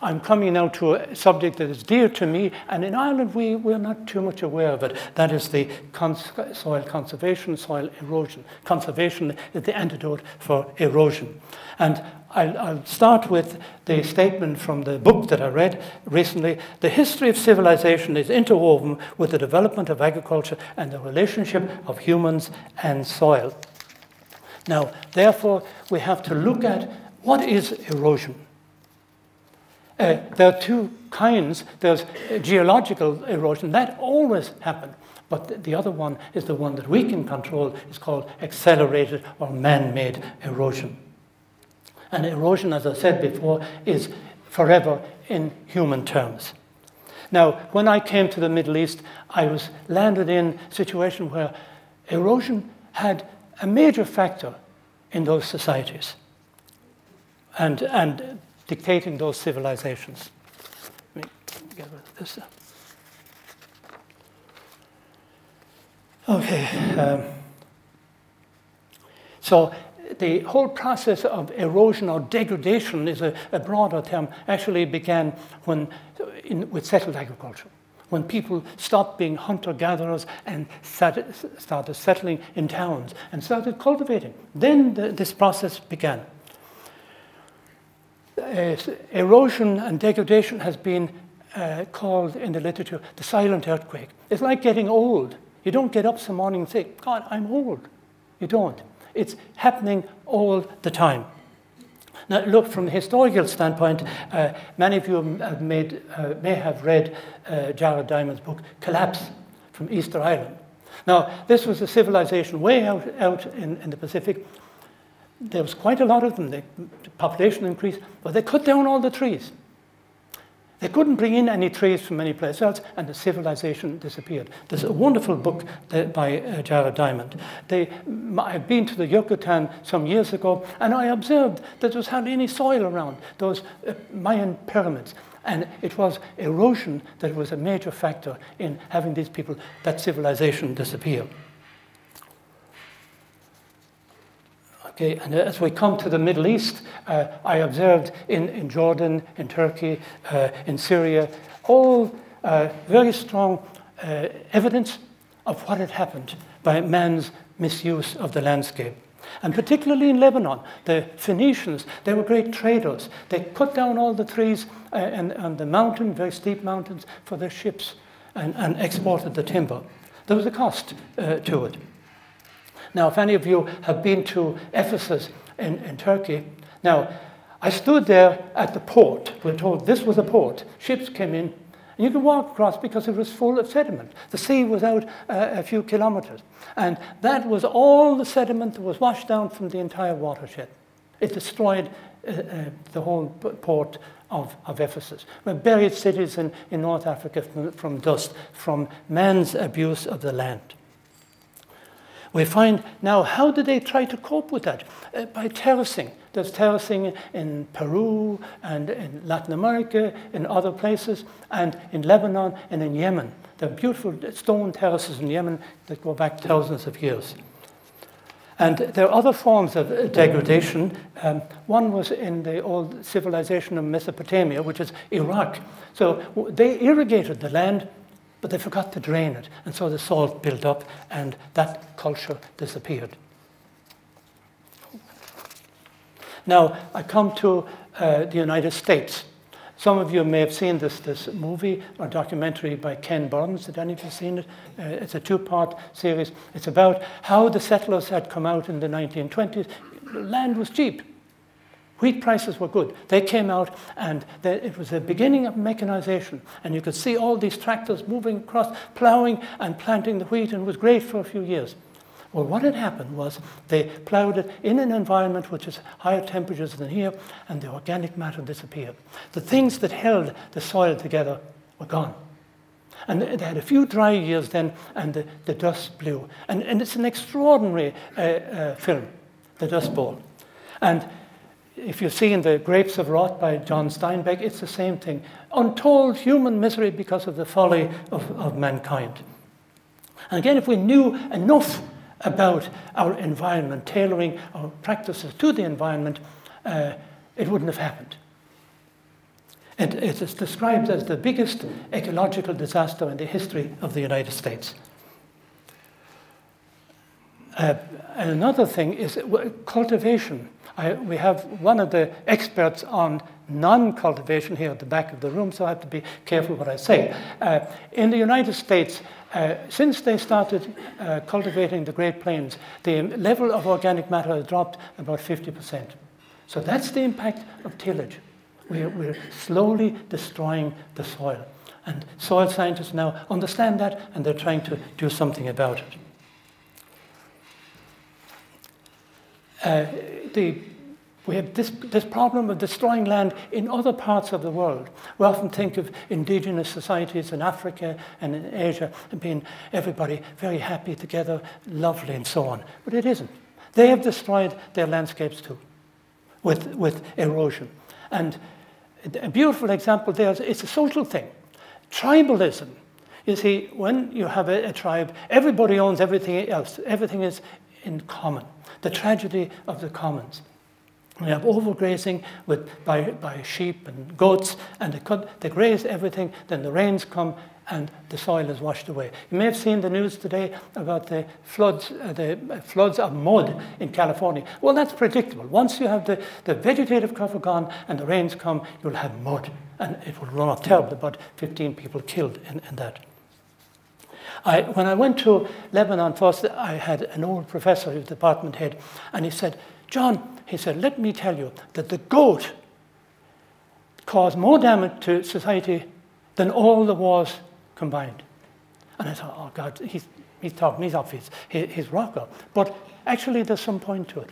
I'm coming now to a subject that is dear to me, and in Ireland we, we're not too much aware of it. That is the cons soil conservation, soil erosion. Conservation is the antidote for erosion. And I'll, I'll, start with the statement from the book that I read recently. The history of civilization is interwoven with the development of agriculture and the relationship of humans and soil. Now, therefore, we have to look at what is erosion. Uh, there are two kinds. There's geological erosion. That always happens. But the other one is the one that we can control. It's called accelerated or man-made erosion. And erosion, as I said before, is forever in human terms. Now, when I came to the Middle East, I was landed in a situation where erosion had a major factor in those societies. And, and dictating those civilizations. This. Okay. Um, so the whole process of erosion or degradation is a, a broader term. Actually, began when in, with settled agriculture, when people stopped being hunter-gatherers and started, started settling in towns and started cultivating. Then the, this process began uh, erosion and degradation has been uh, called in the literature the silent earthquake. It's like getting old. You don't get up some morning and say, God, I'm old. You don't. It's happening all the time. Now, look, from a historical standpoint, uh, many of you have made, uh, may have read uh, Jared Diamond's book, Collapse from Easter Island. Now, this was a civilization way out, out in, in the Pacific there was quite a lot of them. The population increased, but they cut down all the trees. They couldn't bring in any trees from any place else, and the civilization disappeared. There's a wonderful book by uh, Jared Diamond. They, I've been to the Yucatan some years ago, and I observed that there was hardly any soil around those uh, Mayan pyramids. And it was erosion that was a major factor in having these people, that civilization disappear. Okay, and as we come to the Middle East, uh, I observed in, in Jordan, in Turkey, uh, in Syria, all uh, very strong uh, evidence of what had happened by man's misuse of the landscape. And particularly in Lebanon, the Phoenicians, they were great traders. They cut down all the trees uh, and, and the mountain, very steep mountains, for their ships and, and exported the timber. There was a cost uh, to it. Now, if any of you have been to Ephesus in, in Turkey, now, I stood there at the port. We're told this was a port. Ships came in, and you could walk across because it was full of sediment. The sea was out uh, a few kilometers. And that was all the sediment that was washed down from the entire watershed. It destroyed uh, uh, the whole port of, of Ephesus. We buried cities in, in North Africa from, from dust, from man's abuse of the land. We find now, how do they try to cope with that? Uh, by terracing. There's terracing in Peru and in Latin America, in other places, and in Lebanon and in Yemen. There are beautiful stone terraces in Yemen that go back thousands of years. And there are other forms of uh, degradation. Um, one was in the old civilization of Mesopotamia, which is Iraq. So they irrigated the land but they forgot to drain it, and so the salt built up, and that culture disappeared. Now, I come to uh, the United States. Some of you may have seen this, this movie or documentary by Ken Burns. Did any of you seen it? Uh, it's a two-part series. It's about how the settlers had come out in the 1920s. Land was cheap. Wheat prices were good. They came out and they, it was the beginning of mechanization. And you could see all these tractors moving across, plowing and planting the wheat, and it was great for a few years. Well, what had happened was they plowed it in an environment which is higher temperatures than here, and the organic matter disappeared. The things that held the soil together were gone. And they had a few dry years then, and the, the dust blew. And, and it's an extraordinary uh, uh, film, The Dust Bowl. And if you've seen The Grapes of Wrath by John Steinbeck, it's the same thing. Untold human misery because of the folly of, of mankind. And again, if we knew enough about our environment, tailoring our practices to the environment, uh, it wouldn't have happened. It is described as the biggest ecological disaster in the history of the United States. Uh, another thing is cultivation. I, we have one of the experts on non-cultivation here at the back of the room, so I have to be careful what I say. Uh, in the United States, uh, since they started uh, cultivating the Great Plains, the level of organic matter has dropped about 50%. So that's the impact of tillage. We're, we're slowly destroying the soil. And soil scientists now understand that, and they're trying to do something about it. Uh, the, we have this, this problem of destroying land in other parts of the world. We often think of indigenous societies in Africa and in Asia and being everybody very happy together, lovely, and so on. But it isn't. They have destroyed their landscapes too with, with erosion. And a beautiful example there is it's a social thing. Tribalism. You see, when you have a, a tribe, everybody owns everything else. Everything is in common the tragedy of the commons. We have overgrazing with, by, by sheep and goats, and they, they graze everything, then the rains come and the soil is washed away. You may have seen the news today about the floods, uh, the floods of mud in California. Well, that's predictable. Once you have the, the vegetative cover gone and the rains come, you'll have mud, and it will run off terribly. About 15 people killed in, in that. I, when I went to Lebanon first, I had an old professor, was department head, and he said, John, he said, let me tell you that the goat caused more damage to society than all the wars combined. And I thought, oh God, he's, he's talking, he's off his, his, his rocker. But actually, there's some point to it.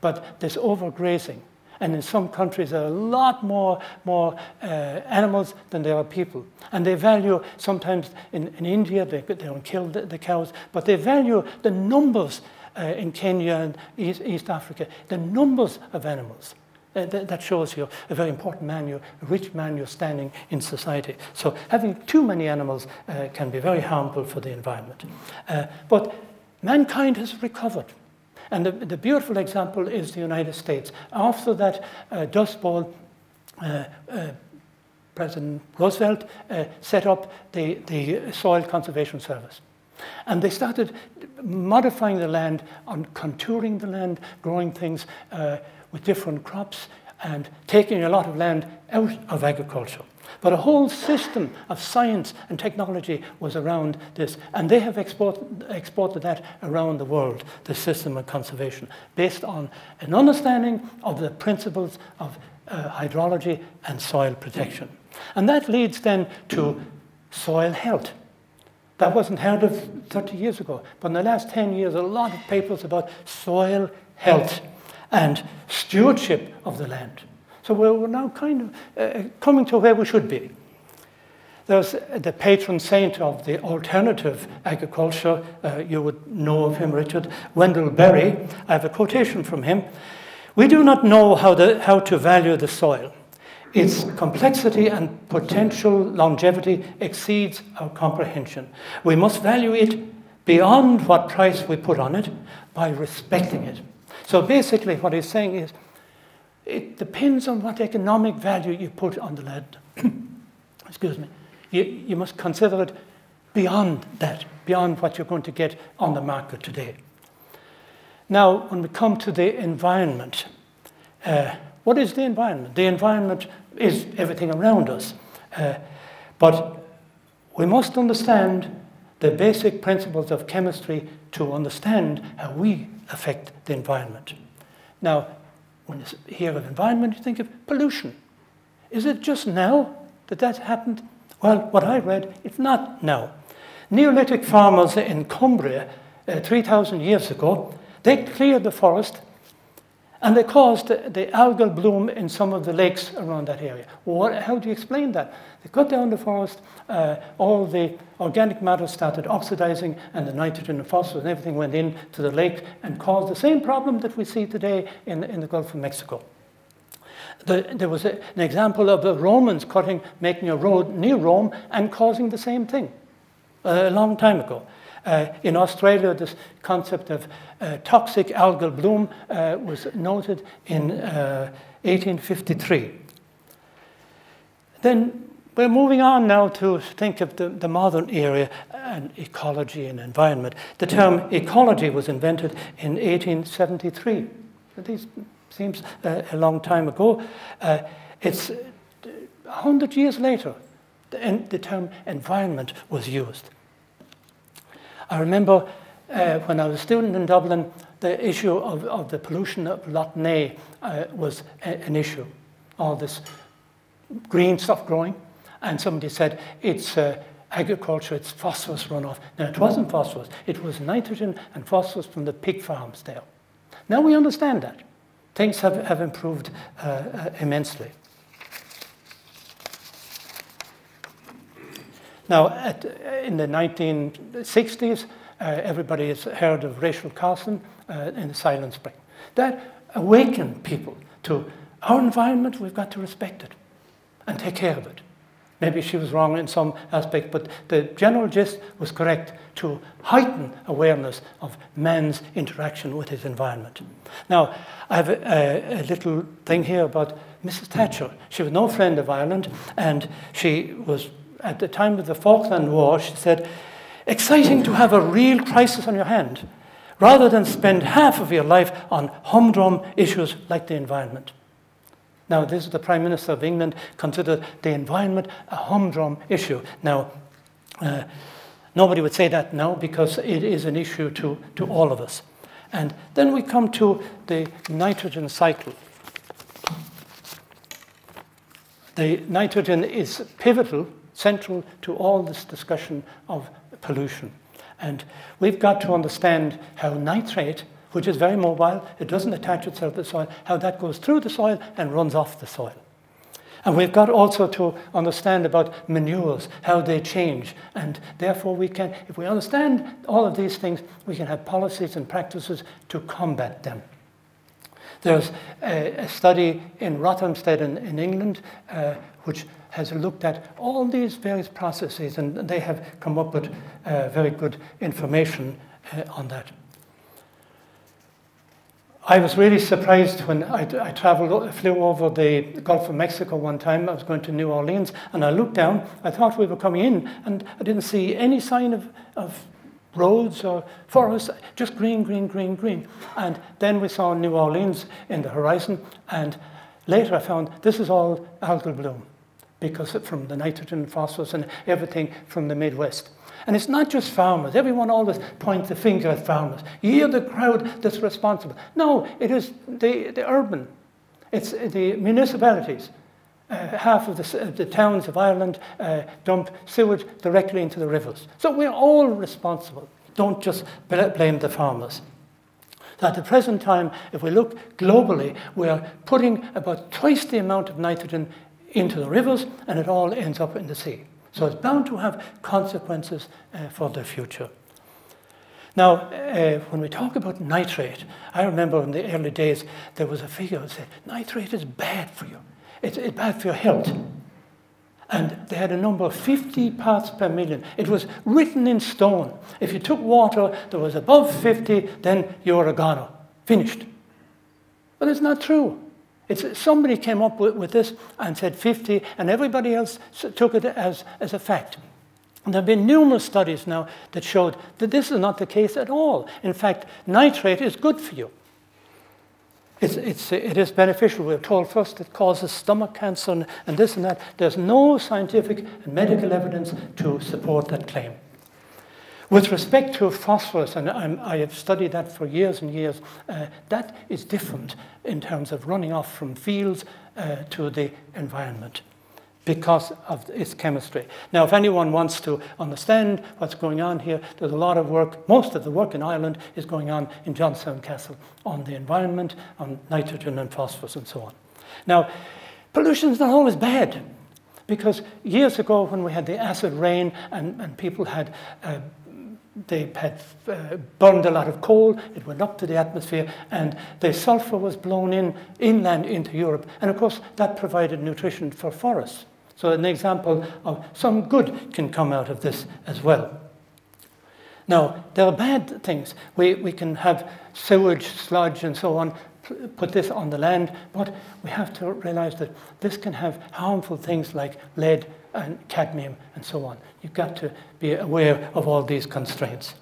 But this overgrazing, and in some countries, there are a lot more, more uh, animals than there are people. And they value, sometimes in, in India, they, they don't kill the, the, cows, but they value the numbers uh, in Kenya and East, East, Africa, the numbers of animals. Uh, th that shows you a very important man, you're a rich man, you're standing in society. So having too many animals uh, can be very harmful for the environment. Uh, but mankind has recovered. And the, the, beautiful example is the United States. After that uh, Dust Bowl, uh, uh, President Roosevelt uh, set up the, the Soil Conservation Service. And they started modifying the land, on contouring the land, growing things uh, with different crops, and taking a lot of land out of agriculture. But a whole system of science and technology was around this, and they have export, exported that around the world, the system of conservation, based on an understanding of the principles of uh, hydrology and soil protection. And that leads then to soil health. That wasn't heard of 30 years ago, but in the last 10 years, a lot of papers about soil health and stewardship of the land. So we're now kind of uh, coming to where we should be. There's the patron saint of the alternative agriculture. Uh, you would know of him, Richard, Wendell Berry. I have a quotation from him. We do not know how, the, how to value the soil. Its complexity and potential longevity exceeds our comprehension. We must value it beyond what price we put on it by respecting it. So basically, what he's saying is it depends on what economic value you put on the land. Excuse me. You, you must consider it beyond that, beyond what you're going to get on the market today. Now, when we come to the environment, uh, what is the environment? The environment is everything around us. Uh, but we must understand the basic principles of chemistry to understand how we affect the environment. Now, when you hear of environment, you think of pollution. Is it just now that that happened? Well, what I read, it's not now. Neolithic farmers in Cumbria, uh, 3,000 years ago, they cleared the forest and they caused the algal bloom in some of the lakes around that area. What, how do you explain that? They cut down the forest, uh, all the organic matter started oxidizing, and the nitrogen and phosphorus and everything went into the lake and caused the same problem that we see today in, in the Gulf of Mexico. The, there was a, an example of the Romans cutting, making a road near Rome and causing the same thing uh, a long time ago. Uh, in Australia, this concept of uh, toxic algal bloom uh, was noted in 1853. Uh, then we're moving on now to think of the, the modern area and ecology and environment. The term ecology was invented in 1873. This seems uh, a long time ago. Uh, it's 100 years later, the, the, term environment was used. I remember uh, when I was a student in Dublin, the issue of, of the pollution of Neagh uh, was a, an issue. All this green stuff growing, and somebody said it's uh, agriculture, it's phosphorus runoff. Now, it wasn't phosphorus, it was nitrogen and phosphorus from the pig farms there. Now we understand that. Things have, have improved uh, uh, immensely. Now, at, in the 1960s, uh, everybody has heard of Rachel Carson uh, in Silent Spring. That awakened people to our environment, we've got to respect it and take care of it. Maybe she was wrong in some aspect, but the general gist was correct to heighten awareness of man's interaction with his environment. Now, I have a, a, little thing here about Mrs. Thatcher. She was no friend of Ireland, and she was, at the time of the Falkland War, she said, exciting to have a real crisis on your hand, rather than spend half of your life on humdrum issues like the environment. Now, this is the Prime Minister of England considered the environment a humdrum issue. Now, uh, nobody would say that now because it is an issue to, to all of us. And then we come to the nitrogen cycle. The nitrogen is pivotal, central to all this discussion of pollution. And we've got to understand how nitrate which is very mobile, it doesn't attach itself to the soil, how that goes through the soil and runs off the soil. And we've got also to understand about manures, how they change. And therefore, we can, if we understand all of these things, we can have policies and practices to combat them. There's a, a study in Rothamsted in, in England, uh, which has looked at all these various processes, and they have come up with uh, very good information uh, on that. I was really surprised when I, I traveled, flew over the Gulf of Mexico one time. I was going to New Orleans, and I looked down. I thought we were coming in, and I didn't see any sign of, of roads or forests, just green, green, green, green. And then we saw New Orleans in the horizon, and later I found this is all algal bloom because from the nitrogen, phosphorus, and everything from the Midwest. And it's not just farmers. Everyone always points the finger at farmers. You're the crowd that's responsible. No, it is the, the urban. It's the municipalities. Uh, half of the, uh, the, towns of Ireland uh, dump sewage directly into the rivers. So we're all responsible. Don't just blame the farmers. So at the present time, if we look globally, we're putting about twice the amount of nitrogen into the rivers, and it all ends up in the sea. So it's bound to have consequences uh, for the future. Now, uh, when we talk about nitrate, I remember in the early days there was a figure that said nitrate is bad for you. It's, it's bad for your health. And they had a number of 50 parts per million. It was written in stone. If you took water that was above 50, then you were a goner, finished. But it's not true. It's, somebody came up with, with this and said 50, and everybody else took it as, as a fact. And there have been numerous studies now that showed that this is not the case at all. In fact, nitrate is good for you. It's, it's, it is beneficial. We're told first it causes stomach cancer and, and this and that. There's no scientific and medical evidence to support that claim. With respect to phosphorus, and I'm, i have studied that for years and years, uh, that is different in terms of running off from fields uh, to the environment because of its chemistry. Now, if anyone wants to understand what's going on here, there's a lot of work, most of the work in Ireland is going on in Johnstown Castle on the environment, on nitrogen and phosphorus and so on. Now, pollution is not always bad because years ago when we had the acid rain and, and people had uh, they had uh, burned a lot of coal, it went up to the atmosphere, and the sulfur was blown in inland into Europe. And of course, that provided nutrition for forests. So, an example of some good can come out of this as well. Now, there are bad things. We, we can have sewage, sludge, and so on put this on the land, but we have to realize that this can have harmful things like lead and cadmium and so on. You've got to be aware of all these constraints.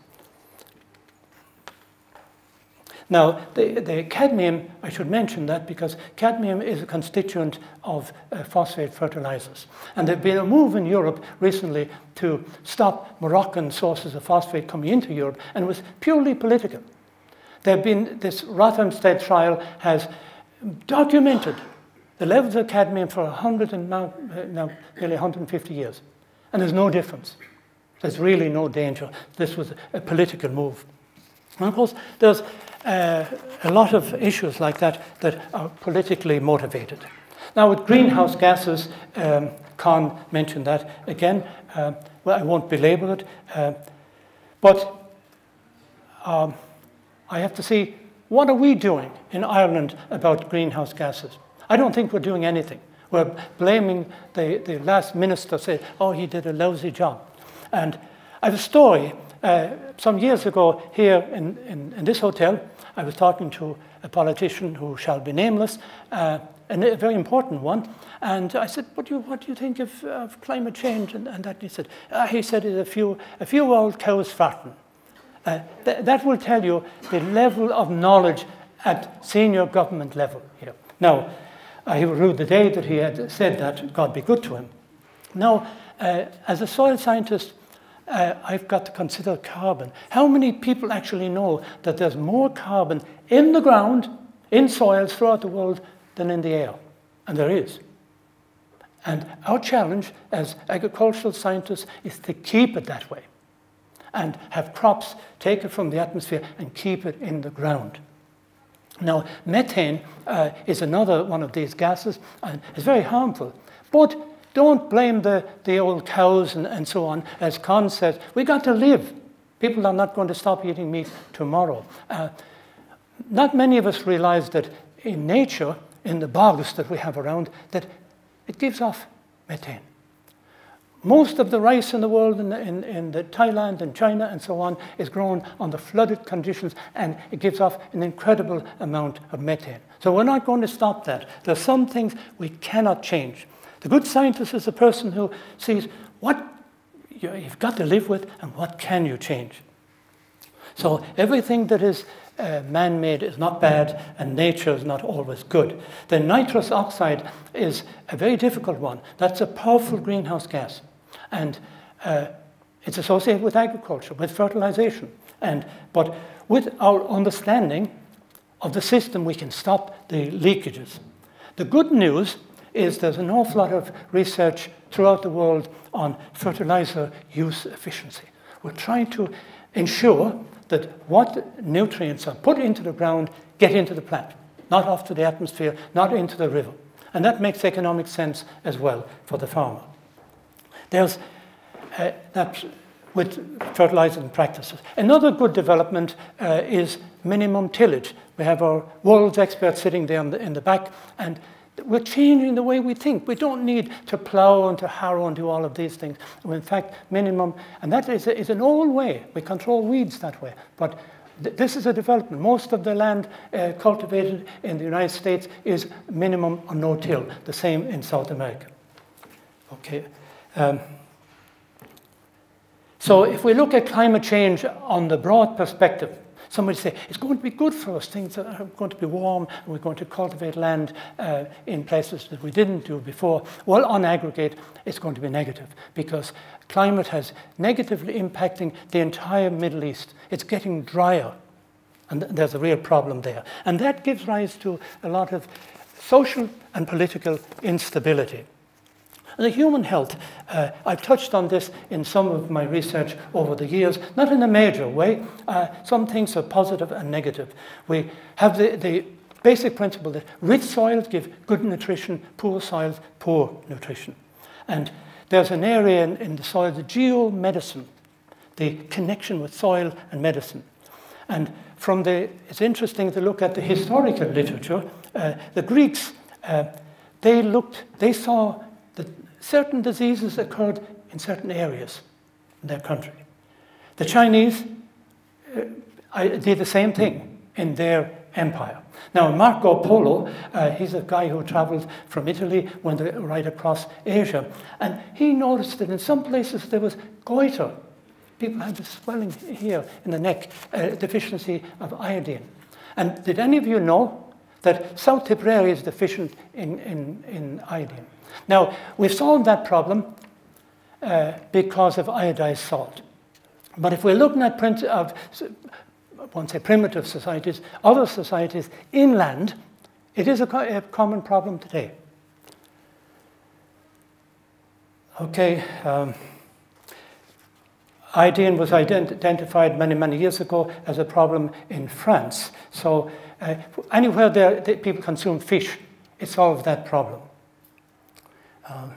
Now, the, the, cadmium, I should mention that because cadmium is a constituent of uh, phosphate fertilizers. And there's been a move in Europe recently to stop Moroccan sources of phosphate coming into Europe, and it was purely political. There have been, this Rothamsted trial has documented the levels of cadmium for 100 and now, uh, now nearly 150 years. And there's no difference. There's really no danger. This was a political move. And of course, there's uh, a lot of issues like that that are politically motivated. Now, with greenhouse gases, um, mentioned that again. Uh, well, I won't belabor it, uh, but um, I have to see what are we doing in Ireland about greenhouse gases. I don't think we're doing anything. We're blaming the, the last minister, say, oh, he did a lousy job. And I have a story. Uh, some years ago, here in, in, in, this hotel, I was talking to a politician who shall be nameless, uh, and a very important one. And I said, what do you, what do you think of, of climate change? And, and that he said, uh, he said, a few, a few old cows farting. Uh, th that will tell you the level of knowledge at senior government level here. Now, I rue the day that he had said that, God be good to him. Now, uh, as a soil scientist, uh, I've got to consider carbon. How many people actually know that there's more carbon in the ground, in soils throughout the world, than in the air? And there is. And our challenge as agricultural scientists is to keep it that way and have crops take it from the atmosphere and keep it in the ground. Now, methane uh, is another one of these gases, and it's very harmful. But don't blame the, the old cows and, and so on. As Con says, we got to live. People are not going to stop eating meat tomorrow. Uh, not many of us realize that in nature, in the bogs that we have around, that it gives off methane. Most of the rice in the world, in, the, in, in the Thailand and China and so on, is grown under flooded conditions and it gives off an incredible amount of methane. So we're not going to stop that. There are some things we cannot change. The good scientist is a person who sees what you've got to live with and what can you change. So everything that is uh, man-made is not bad and nature is not always good. The nitrous oxide is a very difficult one. That's a powerful greenhouse gas. And uh, it's associated with agriculture, with fertilization. And, but with our understanding of the system, we can stop the leakages. The good news is there's an awful lot of research throughout the world on fertilizer use efficiency. We're trying to ensure that what nutrients are put into the ground get into the plant, not off to the atmosphere, not into the river. And that makes economic sense as well for the farmer. There's uh, that with fertilizing practices. Another good development uh, is minimum tillage. We have our world's experts sitting there in the, in the back, and we're changing the way we think. We don't need to plow and to harrow and do all of these things. In fact, minimum, and that is, is an old way. We control weeds that way. But th this is a development. Most of the land uh, cultivated in the United States is minimum or no-till, the same in South America. Okay. Um, so if we look at climate change on the broad perspective, somebody say, it's going to be good for us, things are going to be warm, and we're going to cultivate land uh, in places that we didn't do before. Well, on aggregate, it's going to be negative because climate has negatively impacting the entire Middle East. It's getting drier, and th there's a real problem there. And that gives rise to a lot of social and political instability. And the human health, uh, I've touched on this in some of my research over the years, not in a major way. Uh, some things are positive and negative. We have the, the basic principle that rich soils give good nutrition, poor soils, poor nutrition. And there's an area in, in the soil, the geomedicine, the connection with soil and medicine. And from the, it's interesting to look at the historical literature. Uh, the Greeks, uh, they looked, they saw certain diseases occurred in certain areas in their country. The Chinese uh, did the same thing in their empire. Now, Marco Polo, uh, he's a guy who traveled from Italy, went right across Asia, and he noticed that in some places there was goiter. People had this swelling here in the neck, uh, deficiency of iodine. And did any of you know that South Tipperary is deficient in, in, in iodine? Now, we've solved that problem uh, because of iodized salt. But if we're looking at print of, I won't say primitive societies, other societies inland, it is a, a common problem today. Okay, um, iodine was ident identified many, many years ago as a problem in France. So uh, anywhere there, people consume fish, it solves that problem. Um,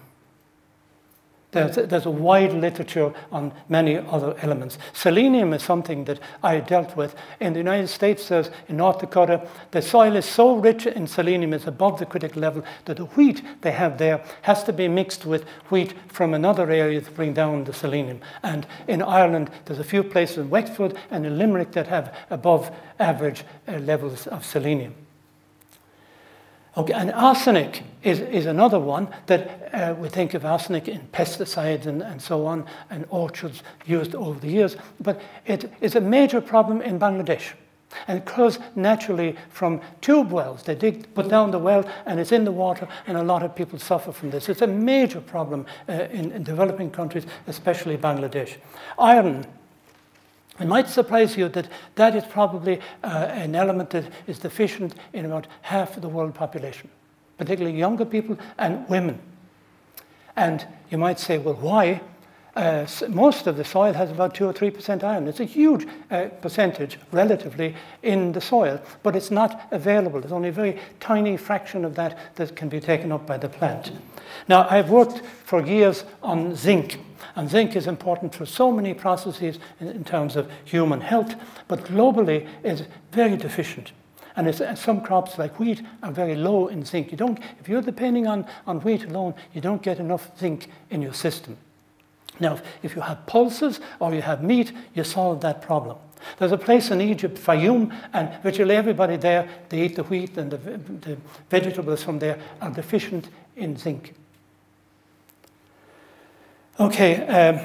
there's, there's a wide literature on many other elements. Selenium is something that I dealt with. In the United States, there's, in North Dakota, the soil is so rich in selenium, it's above the critical level, that the wheat they have there has to be mixed with wheat from another area to bring down the selenium. And in Ireland, there's a few places in Wexford and in Limerick that have above average uh, levels of selenium. Okay, and arsenic is, is another one that uh, we think of arsenic in pesticides and, and so on, and orchards used over the years. But it is a major problem in Bangladesh. And it occurs naturally from tube wells. They dig, put down the well, and it's in the water, and a lot of people suffer from this. It's a major problem uh, in, in developing countries, especially Bangladesh. Iron it might surprise you that that is probably uh, an element that is deficient in about half of the world population, particularly younger people and women. And you might say, well, why? Uh, most of the soil has about 2 or 3% iron. It's a huge uh, percentage, relatively, in the soil, but it's not available. There's only a very tiny fraction of that that can be taken up by the plant. Now, I've worked for years on zinc, and zinc is important for so many processes in, in terms of human health, but globally it's very deficient. And some crops like wheat are very low in zinc. You don't, if you're depending on, on wheat alone, you don't get enough zinc in your system. Now, if you have pulses or you have meat, you solve that problem. There's a place in Egypt, Fayoum, and virtually everybody there, they eat the wheat and the, the vegetables from there are deficient in zinc. Okay, um,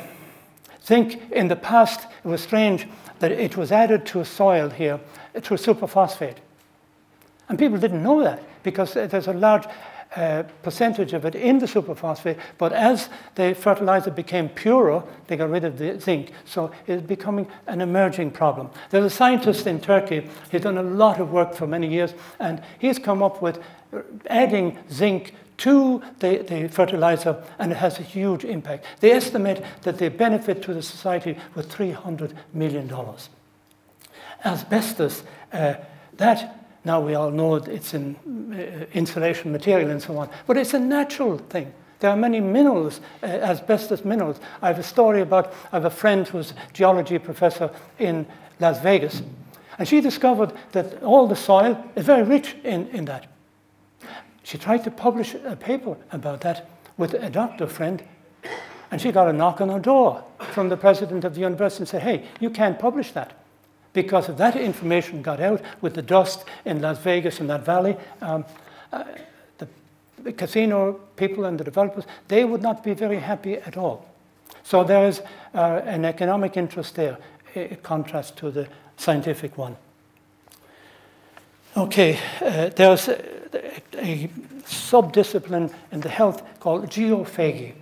zinc in the past, it was strange that it was added to a soil here through superphosphate. And people didn't know that because there's a large percentage of it in the superphosphate, but as the fertilizer became purer, they got rid of the zinc. So it's becoming an emerging problem. There's a scientist in Turkey, he's done a lot of work for many years, and he's come up with adding zinc to the, the fertilizer, and it has a huge impact. They estimate that the benefit to the society was $300 million. Asbestos, uh, that now we all know it's in uh, insulation material and so on, but it's a natural thing. There are many minerals, uh, asbestos minerals. I have a story about, I have a friend who's a geology professor in Las Vegas, and she discovered that all the soil is very rich in, in that. She tried to publish a paper about that with a doctor friend, and she got a knock on her door from the president of the university and said, hey, you can't publish that. Because if that information got out with the dust in Las Vegas and that valley, um, uh, the casino people and the developers, they would not be very happy at all. So there is uh, an economic interest there, in contrast to the scientific one. Okay, uh, there's a, a subdiscipline in the health called geophagy.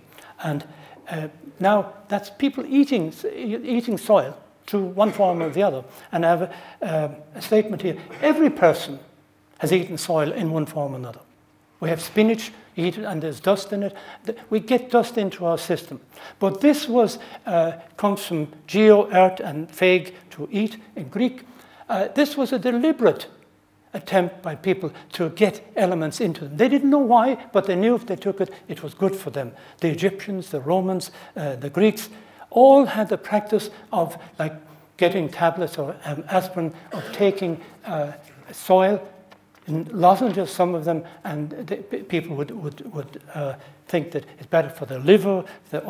And uh, now that's people eating, eating soil through one form or the other. And I have a, uh, a statement here. Every person has eaten soil in one form or another. We have spinach, eat it, and there's dust in it. We get dust into our system. But this was uh, comes from geo, earth, and phage, to eat in Greek. Uh, this was a deliberate attempt by people to get elements into them. They didn't know why, but they knew if they took it, it was good for them. The Egyptians, the Romans, uh, the Greeks, all had the practice of like getting tablets or um, aspirin, of taking uh, soil in lozenges, some of them, and the, people would, would, would uh, think that it's better for the liver, the,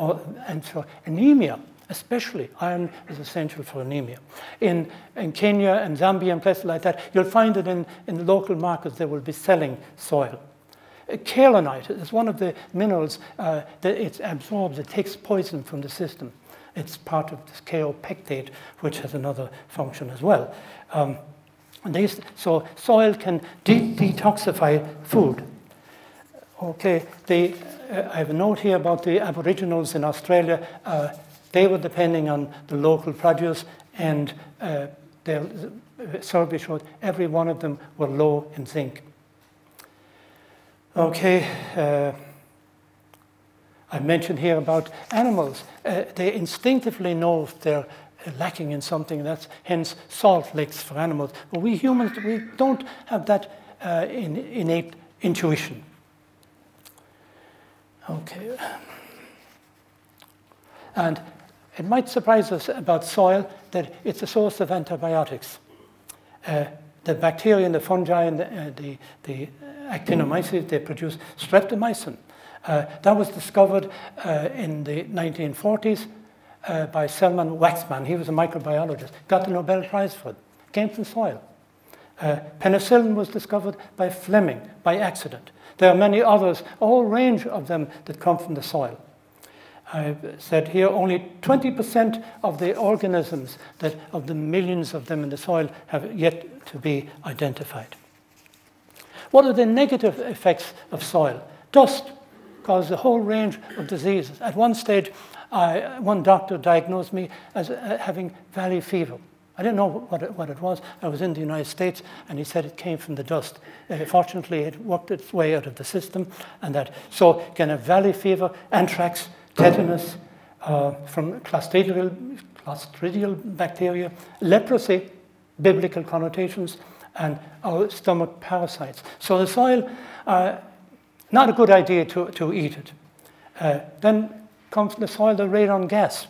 and so anemia especially iron is essential for anemia. In, in Kenya and Zambia and places like that, you'll find that in, in local markets they will be selling soil. Uh, kaolinite is one of the minerals uh, that it absorbs, it takes poison from the system. It's part of this kaopectate, which has another function as well. Um, these, so soil can de detoxify food. Okay, the, uh, I have a note here about the Aboriginals in Australia. Uh, they were depending on the local produce, and uh, their uh, survey showed every one of them were low in zinc. Okay, uh, I mentioned here about animals. Uh, they instinctively know if they're lacking in something. That's hence salt licks for animals. But we humans, we don't have that uh, in, innate intuition. Okay. And it might surprise us about soil that it's a source of antibiotics. Uh, the bacteria and the fungi and the, uh, the, the actinomyces, they produce streptomycin. Uh, that was discovered uh, in the 1940s uh, by Selman Waksman. He was a microbiologist, got the Nobel Prize for it. Came from soil. Uh, penicillin was discovered by Fleming by accident. There are many others, a whole range of them that come from the soil. I said here only 20% of the organisms that of the millions of them in the soil have yet to be identified. What are the negative effects of soil? Dust causes a whole range of diseases. At one stage, I, one doctor diagnosed me as uh, having valley fever. I didn't know what it, what it, was. I was in the United States, and he said it came from the dust. Uh, fortunately, it worked its way out of the system, and that so you can valley fever, anthrax, tetanus uh, from clostridial, clostridial bacteria, leprosy, biblical connotations, and our stomach parasites. So the soil, uh, not a good idea to, to eat it. Uh, then comes the soil, the radon gas.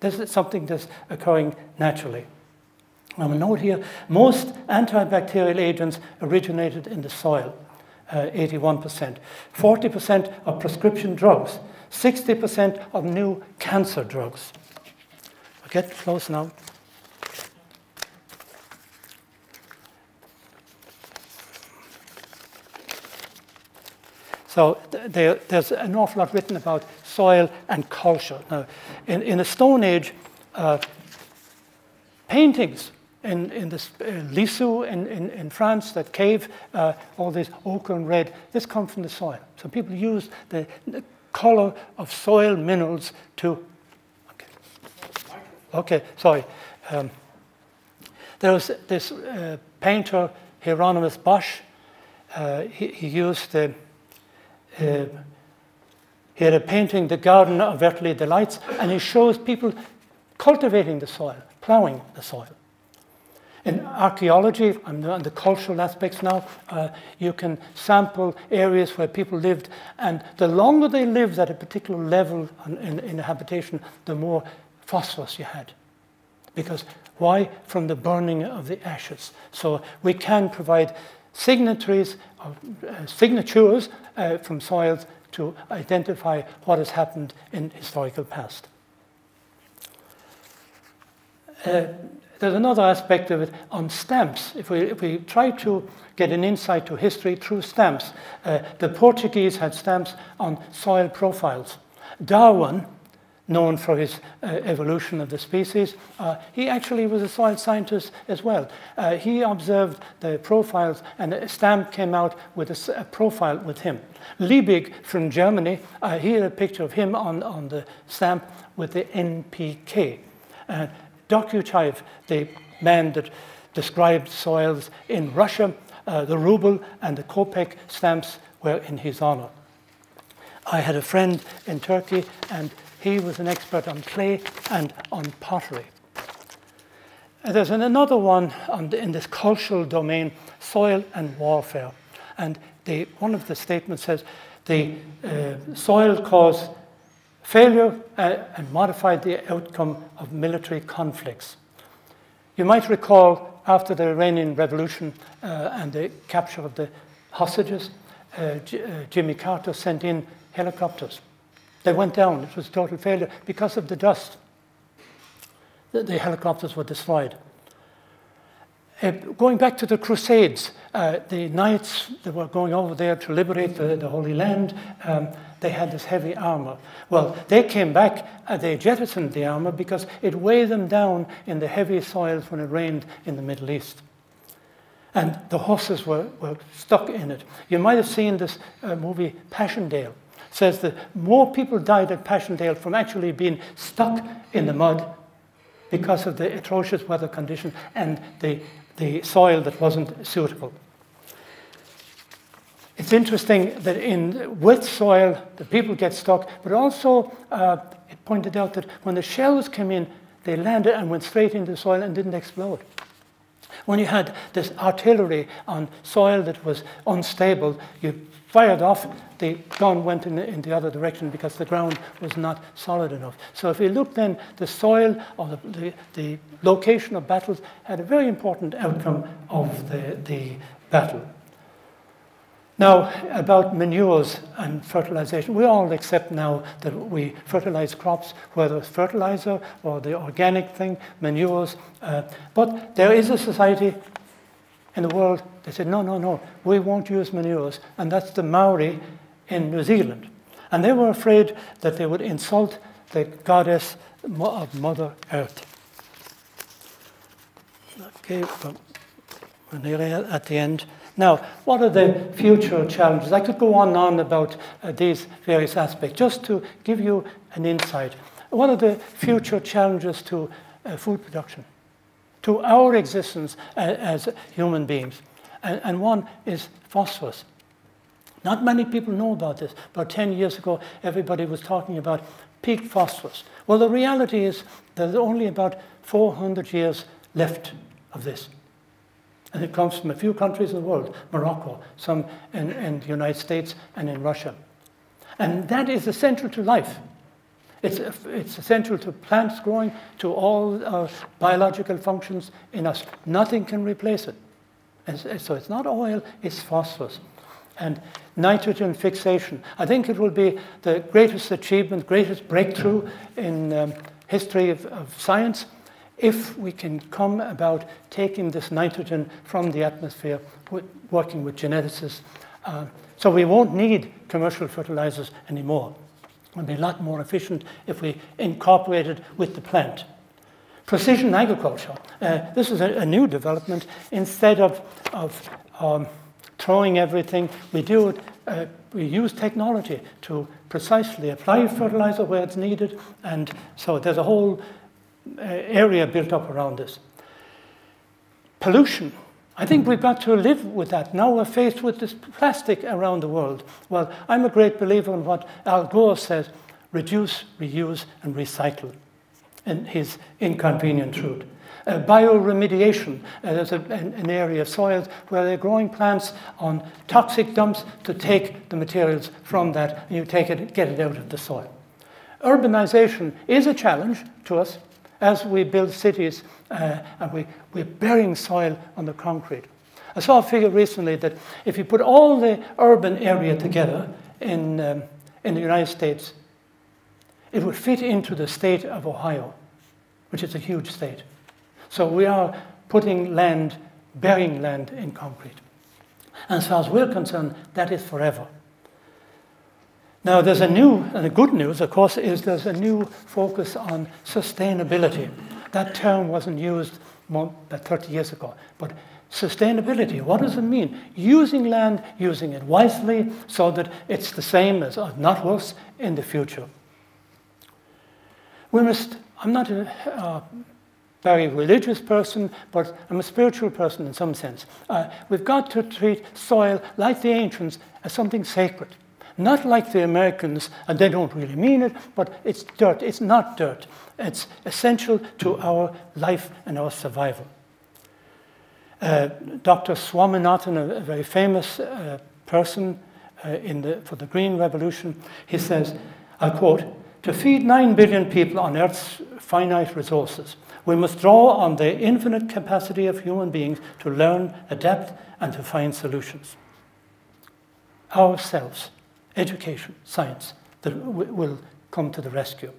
This is something that's occurring naturally. Now, note here, most antibacterial agents originated in the soil, uh, 81%. 40% of prescription drugs, 60% of new cancer drugs. Get close now. So there, there's an awful lot written about soil and culture. Now, in, in the Stone Age, uh, paintings in, in this uh, Lascaux in, in, in, France, that cave, uh, all this ochre and red, this comes from the soil. So people use the, the color of soil minerals to. Okay, okay sorry. Um, there was this uh, painter, Hieronymus Bosch. Uh, he, he, used the uh, he had a painting, The Garden of Earthly Delights, and he shows people cultivating the soil, ploughing the soil. In archaeology, I'm the cultural aspects now, uh, you can sample areas where people lived, and the longer they lived at a particular level in, in a habitation, the more phosphorus you had. Because why? From the burning of the ashes. So we can provide signatories, uh, signatures uh, from soils to identify what has happened in historical past. Uh, there's another aspect of it on stamps. If we, if we try to get an insight to history through stamps, uh, the Portuguese had stamps on soil profiles. Darwin, known for his uh, evolution of the species, uh, he actually was a soil scientist as well. Uh, he observed the profiles, and a stamp came out with a, a profile with him. Liebig from Germany, uh, he had a picture of him on, on the stamp with the NPK. Uh, Dokuchaev, the man that described soils in Russia, uh, the ruble and the kopeck stamps were in his honor. I had a friend in Turkey, and he was an expert on clay and on pottery. And there's another one the, in this cultural domain, soil and warfare. And the, one of the statements says the uh, soil caused failure uh, and modified the outcome of military conflicts. You might recall after the Iranian Revolution uh, and the capture of the hostages, uh, uh, Jimmy Carter sent in helicopters. They went down. It was total failure because of the dust. the, the helicopters were destroyed. Uh, going back to the Crusades, uh, the knights that were going over there to liberate the, the Holy Land, um, they had this heavy armor. Well, they came back, uh, they jettisoned the armor because it weighed them down in the heavy soils when it rained in the Middle East. And the horses were, were stuck in it. You might have seen this uh, movie Passchendaele. Says that more people died at Passchendaele from actually being stuck in the mud because of the atrocious weather condition and the, the soil that wasn't suitable. It's interesting that in wet soil, the people get stuck, but also uh, it pointed out that when the shells came in, they landed and went straight into the soil and didn't explode. When you had this artillery on soil that was unstable, you fired off, the gun went in the, in the, other direction because the ground was not solid enough. So if you look then, the soil or the, the, the location of battles had a very important outcome of the, the battle. Now, about manures and fertilization, we all accept now that we fertilize crops, whether it's fertilizer or the organic thing, manures. Uh, but there is a society in the world that said, no, no, no, we won't use manures. And that's the Maori in New Zealand. And they were afraid that they would insult the goddess of Mother Earth. Okay, we're nearly at the end. Now, what are the future challenges? I could go on and on about uh, these various aspects, just to give you an insight. What are the future challenges to uh, food production, to our existence as, as human beings? And, and one is phosphorus. Not many people know about this. About 10 years ago, everybody was talking about peak phosphorus. Well, the reality is there's only about 400 years left of this. And it comes from a few countries in the world, Morocco, some in, in the United States and in Russia. And that is essential to life. It's, it's essential to plants growing, to all our biological functions in us. Nothing can replace it. And so it's not oil, it's phosphorus. And nitrogen fixation. I think it will be the greatest achievement, greatest breakthrough in um, history of, of science if we can come about taking this nitrogen from the atmosphere, working with geneticists. Uh, so we won't need commercial fertilizers anymore. It'll be a lot more efficient if we incorporate it with the plant. Precision agriculture. Uh, this is a, a, new development. Instead of, of um, throwing everything, we do it, uh, we use technology to precisely apply fertilizer where it's needed. And so there's a whole uh, area built up around this. Pollution. I think we've got to live with that. Now we're faced with this plastic around the world. Well, I'm a great believer in what Al Gore says reduce, reuse, and recycle in his inconvenient route. Uh, bioremediation, uh, there's a, an, an, area of soils where they're growing plants on toxic dumps to take the materials from that and you take it, get it out of the soil. Urbanization is a challenge to us as we build cities uh, and we, we're burying soil under concrete. I saw a figure recently that if you put all the urban area together in, um, in the United States, it would fit into the state of Ohio, which is a huge state. So we are putting land, burying land in concrete. And as far as we're concerned, that is forever. Now, there's a new, and the good news, of course, is there's a new focus on sustainability. That term wasn't used more, than 30 years ago. But sustainability, what does it mean? Using land, using it wisely so that it's the same as, not worse, in the future. We must, I'm not a uh, very religious person, but I'm a spiritual person in some sense. Uh, we've got to treat soil, like the ancients, as something sacred. Not like the Americans, and they don't really mean it, but it's dirt. It's not dirt. It's essential to our life and our survival. Uh, Dr. Swaminathan, a, very famous uh, person uh, in the, for the Green Revolution, he says, I quote, to feed 9 billion people on Earth's finite resources, we must draw on the infinite capacity of human beings to learn, adapt, and to find solutions. Ourselves education, science, that will come to the rescue.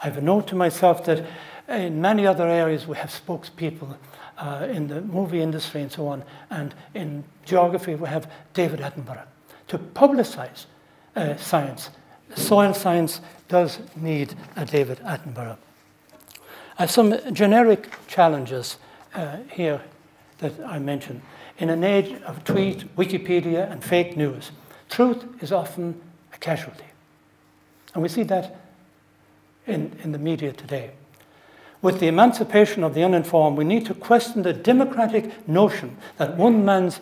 I have a note to myself that in many other areas, we have spokespeople uh, in the movie industry and so on. And in geography, we have David Attenborough to publicize uh, science. Soil science does need a David Attenborough. I have some generic challenges uh, here that I mentioned. In an age of tweet, Wikipedia, and fake news, truth is often a casualty. And we see that in, in the media today. With the emancipation of the uninformed, we need to question the democratic notion that one man's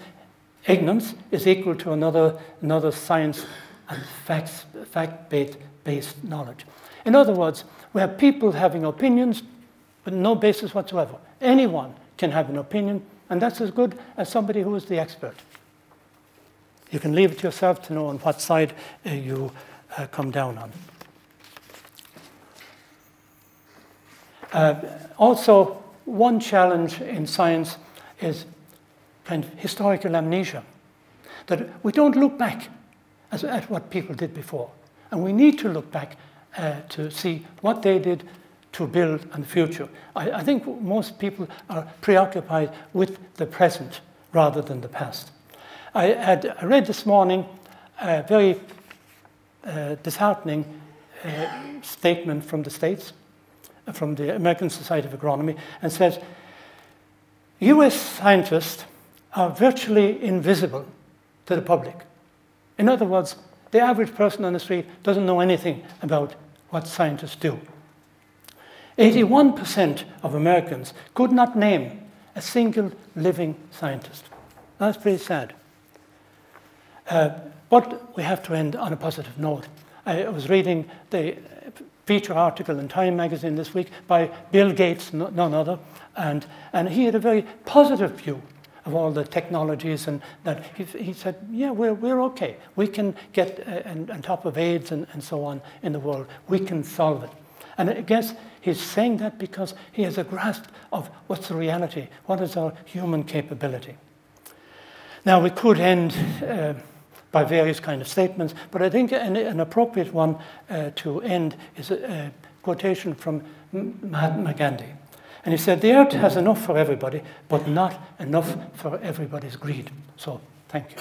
ignorance is equal to another, another science and fact-based knowledge. In other words, we have people having opinions with no basis whatsoever. Anyone can have an opinion, and that's as good as somebody who is the expert. You can leave it to yourself to know on what side uh, you uh, come down on. Uh, also, one challenge in science is kind of historical amnesia, that we don't look back as, at what people did before. And we need to look back uh, to see what they did to build on the future. I, I, think most people are preoccupied with the present rather than the past. I had I read this morning a very uh, disheartening uh, statement from the States, uh, from the American Society of Agronomy, and says US scientists are virtually invisible to the public. In other words, the average person on the street doesn't know anything about what scientists do. 81% of Americans could not name a single living scientist. That's pretty sad. Uh, but we have to end on a positive note. I was reading the feature article in Time magazine this week by Bill Gates, none other, and, and he had a very positive view of all the technologies and that he, he said, yeah, we're, we're okay. We can get uh, on top of AIDS and, and so on in the world. We can solve it. And I guess he's saying that because he has a grasp of what's the reality, what is our human capability. Now, we could end uh, by various kind of statements, but I think an, an appropriate one uh, to end is a, a quotation from Mahatma Gandhi. And he said, the earth has enough for everybody, but not enough for everybody's greed. So, thank you.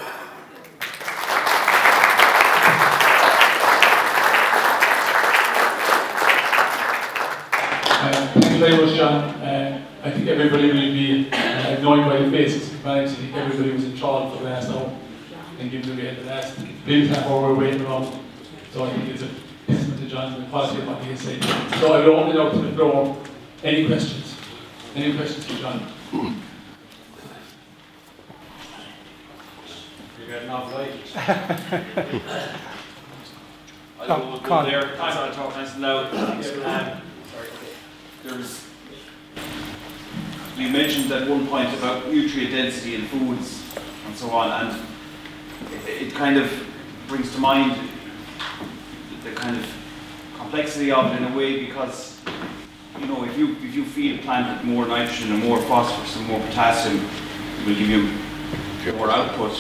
Uh, thank you very much, John. Uh, I think everybody will be uh, knowing by the faces of think everybody was in charge for the last hour. And given had the last big half hour waiting around. So I think it's a testament to John and the quality of what he. So I will open it up to the floor. Any questions? Any questions for John? You got enough light. I'll go, go there. I'm not talking nice and loud. Um, there's we mentioned at one point about nutrient density in foods and so on, and it, it kind of brings to mind the kind of complexity of it in a way because you know, if you if you feed a plant with more nitrogen and more phosphorus and more potassium, it will give you more output.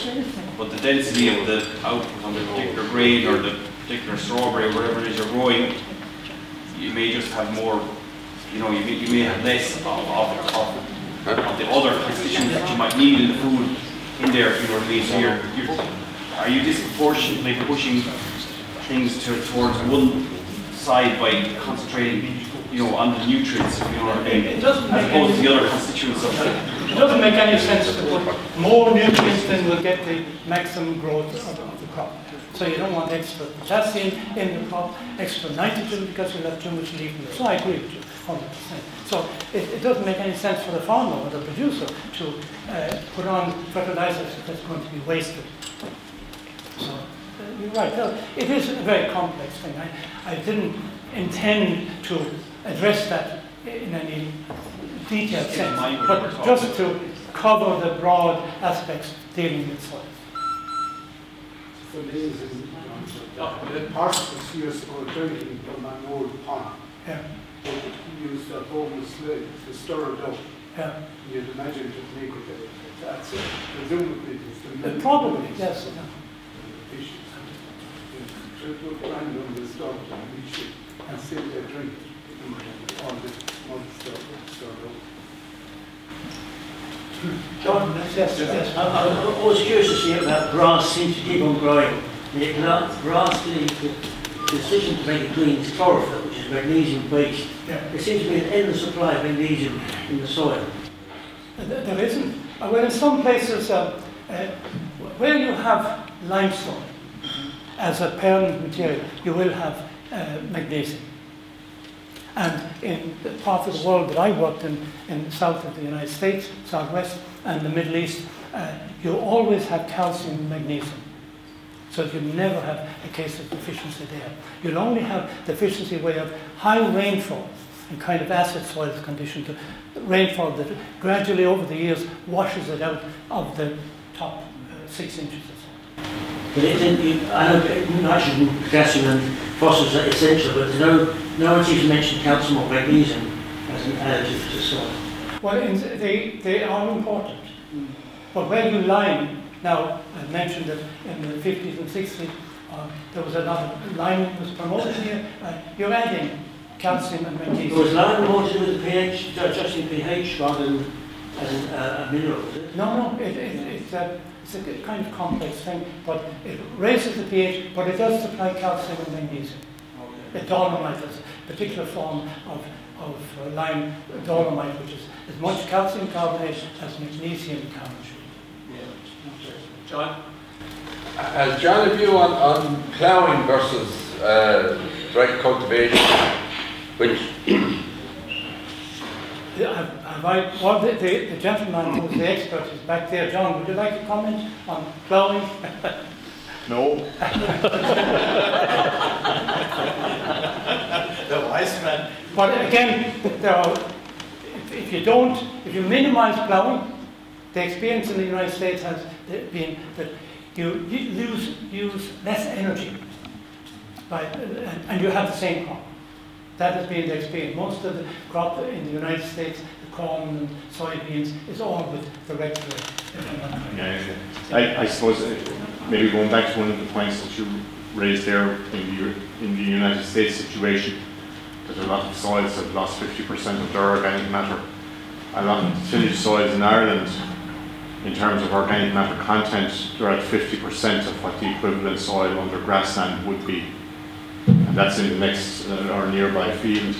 But the density of the output on the particular grain or the particular strawberry or whatever it is you're growing, you may just have more, you know, you may, you may have less of, of, of, of the other constituents that you might need in the food in there, if you know what I mean. So you're, you're, are you disproportionately pushing things to, towards one side by concentrating you know, on the nutrients, you know what I mean? It doesn't make opposed to the other constituents of it. doesn't make any sense to put more nutrients than will get the maximum growth of, the crop. So you don't want extra potassium in the crop, extra nitrogen because you'll have too much leaf in it. So I agree with you 100%. So it, it, doesn't make any sense for the farmer or the producer to uh, put on fertilizers that's going to be wasted. So uh, you're right. It is a very complex thing. I, I didn't intend to address that in any detailed sense, but just to cover the broad aspects dealing with soil. So this is the particles used for drinking from an old pond. Yeah. They used a bone slate to stir it up. Yeah. You'd imagine to make it that's it. Presumably it's the Probably, yes. Yeah. Fishes. Triple random the stuff and we should consider drink. 嗯。on the John, yes, yes. I, I, I was curious to see about grass seems to keep on growing. The grass, the, the decision to make it green is chlorophyll, which is magnesium based. Yeah. There seems to be an endless supply of magnesium in the soil. There isn't. Uh, well, in some places, uh, uh, where you have limestone as a permanent material, you will have uh, magnesium. And in the part of the world that I worked in, in the south of the United States, southwest, and the Middle East, uh, you always have calcium and magnesium. So you never have a case of deficiency there. You'll only have deficiency where you have high rainfall and kind of acid soil condition to rainfall that gradually over the years washes it out of the top uh, six inches or so. But it, it, I know nitrogen, potassium and phosphorus are essential, but there's no, no one seems to mention calcium or magnesium as an additive to soil. Well, they, they are important. But where you lime, now I mentioned that in the 50s and 60s, uh, there was a lot of lime was promoted here. Uh, you're adding calcium and magnesium. Was lime promoted with pH, adjusting pH rather than as a, uh, a mineral? No, no, it, it, it's, a, it's a kind of complex thing, but it raises the pH, but it does supply calcium and magnesium. Okay. The dolomite is a particular form of of uh, lime dolomite, which is as much calcium carbonate as magnesium carbonate. Yeah. John? Has John a view on, on ploughing versus uh, direct cultivation? Which have, have well, the, the, the, gentleman who's the expert is back there. John, would you like to comment on ploughing? No. the wise man. But again, there are, if, if you don't, if you minimize ploughing, the experience in the United States has been that you lose, use less energy by, and, and you have the same crop. That has been the experience. Most of the crop in the United States, the corn and soybeans, is all with direct Yeah, I, I suppose uh, maybe going back to one of the points that you raised there in the, in the United States situation, that a lot of soils have lost 50% of their organic matter. A lot of tillage soils in Ireland, in terms of organic matter content, they're at 50% of what the equivalent soil under grassland would be. That's in the next uh, or nearby field.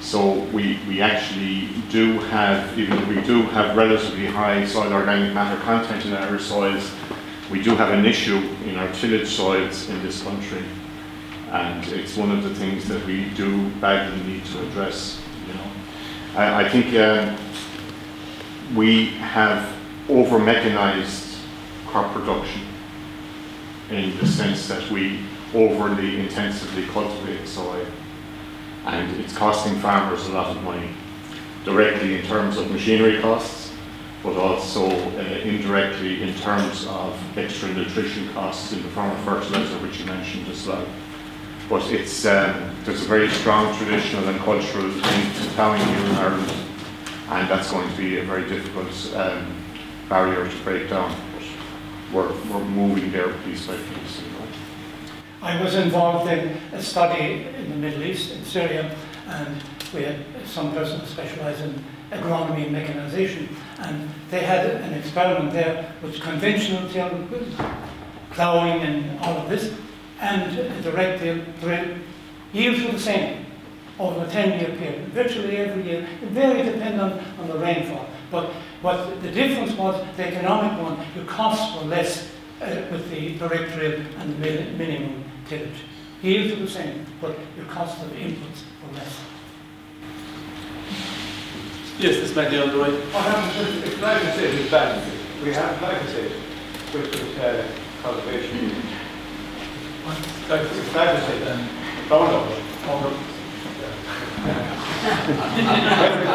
So we, we actually do have, even though we do have relatively high soil organic matter content in our soils, we do have an issue in our tillage soils in this country and it's one of the things that we do badly need to address. You know, I, I think um, we have over mechanized crop production in the sense that we overly intensively cultivate soil, and it's costing farmers a lot of money directly in terms of machinery costs, but also uh, indirectly in terms of extra nutrition costs in the form of fertilizer, which you mentioned as well. But it's, um, there's a very strong traditional and cultural link to ploughing here in Ireland, and that's going to be a very difficult um, barrier to break down. But we're, we're moving there piece by piece. I was involved in a study in the Middle East, in Syria, and we had some person who specialised in agronomy and mechanization, and they had an experiment there with conventional tillage, ploughing and all of this, and direct drill yields were the same over a 10-year period, virtually every year. It very dependent on, on the rainfall. But what the difference was, the economic one, your costs were less uh, with the direct drill and the minimum tillage. Yields were the same, but your cost of inputs were less. Yes, this might be on the way. What happens if glyphosate is banned? We have glyphosate with, with uh, cultivation. Glyphosate and Roundup.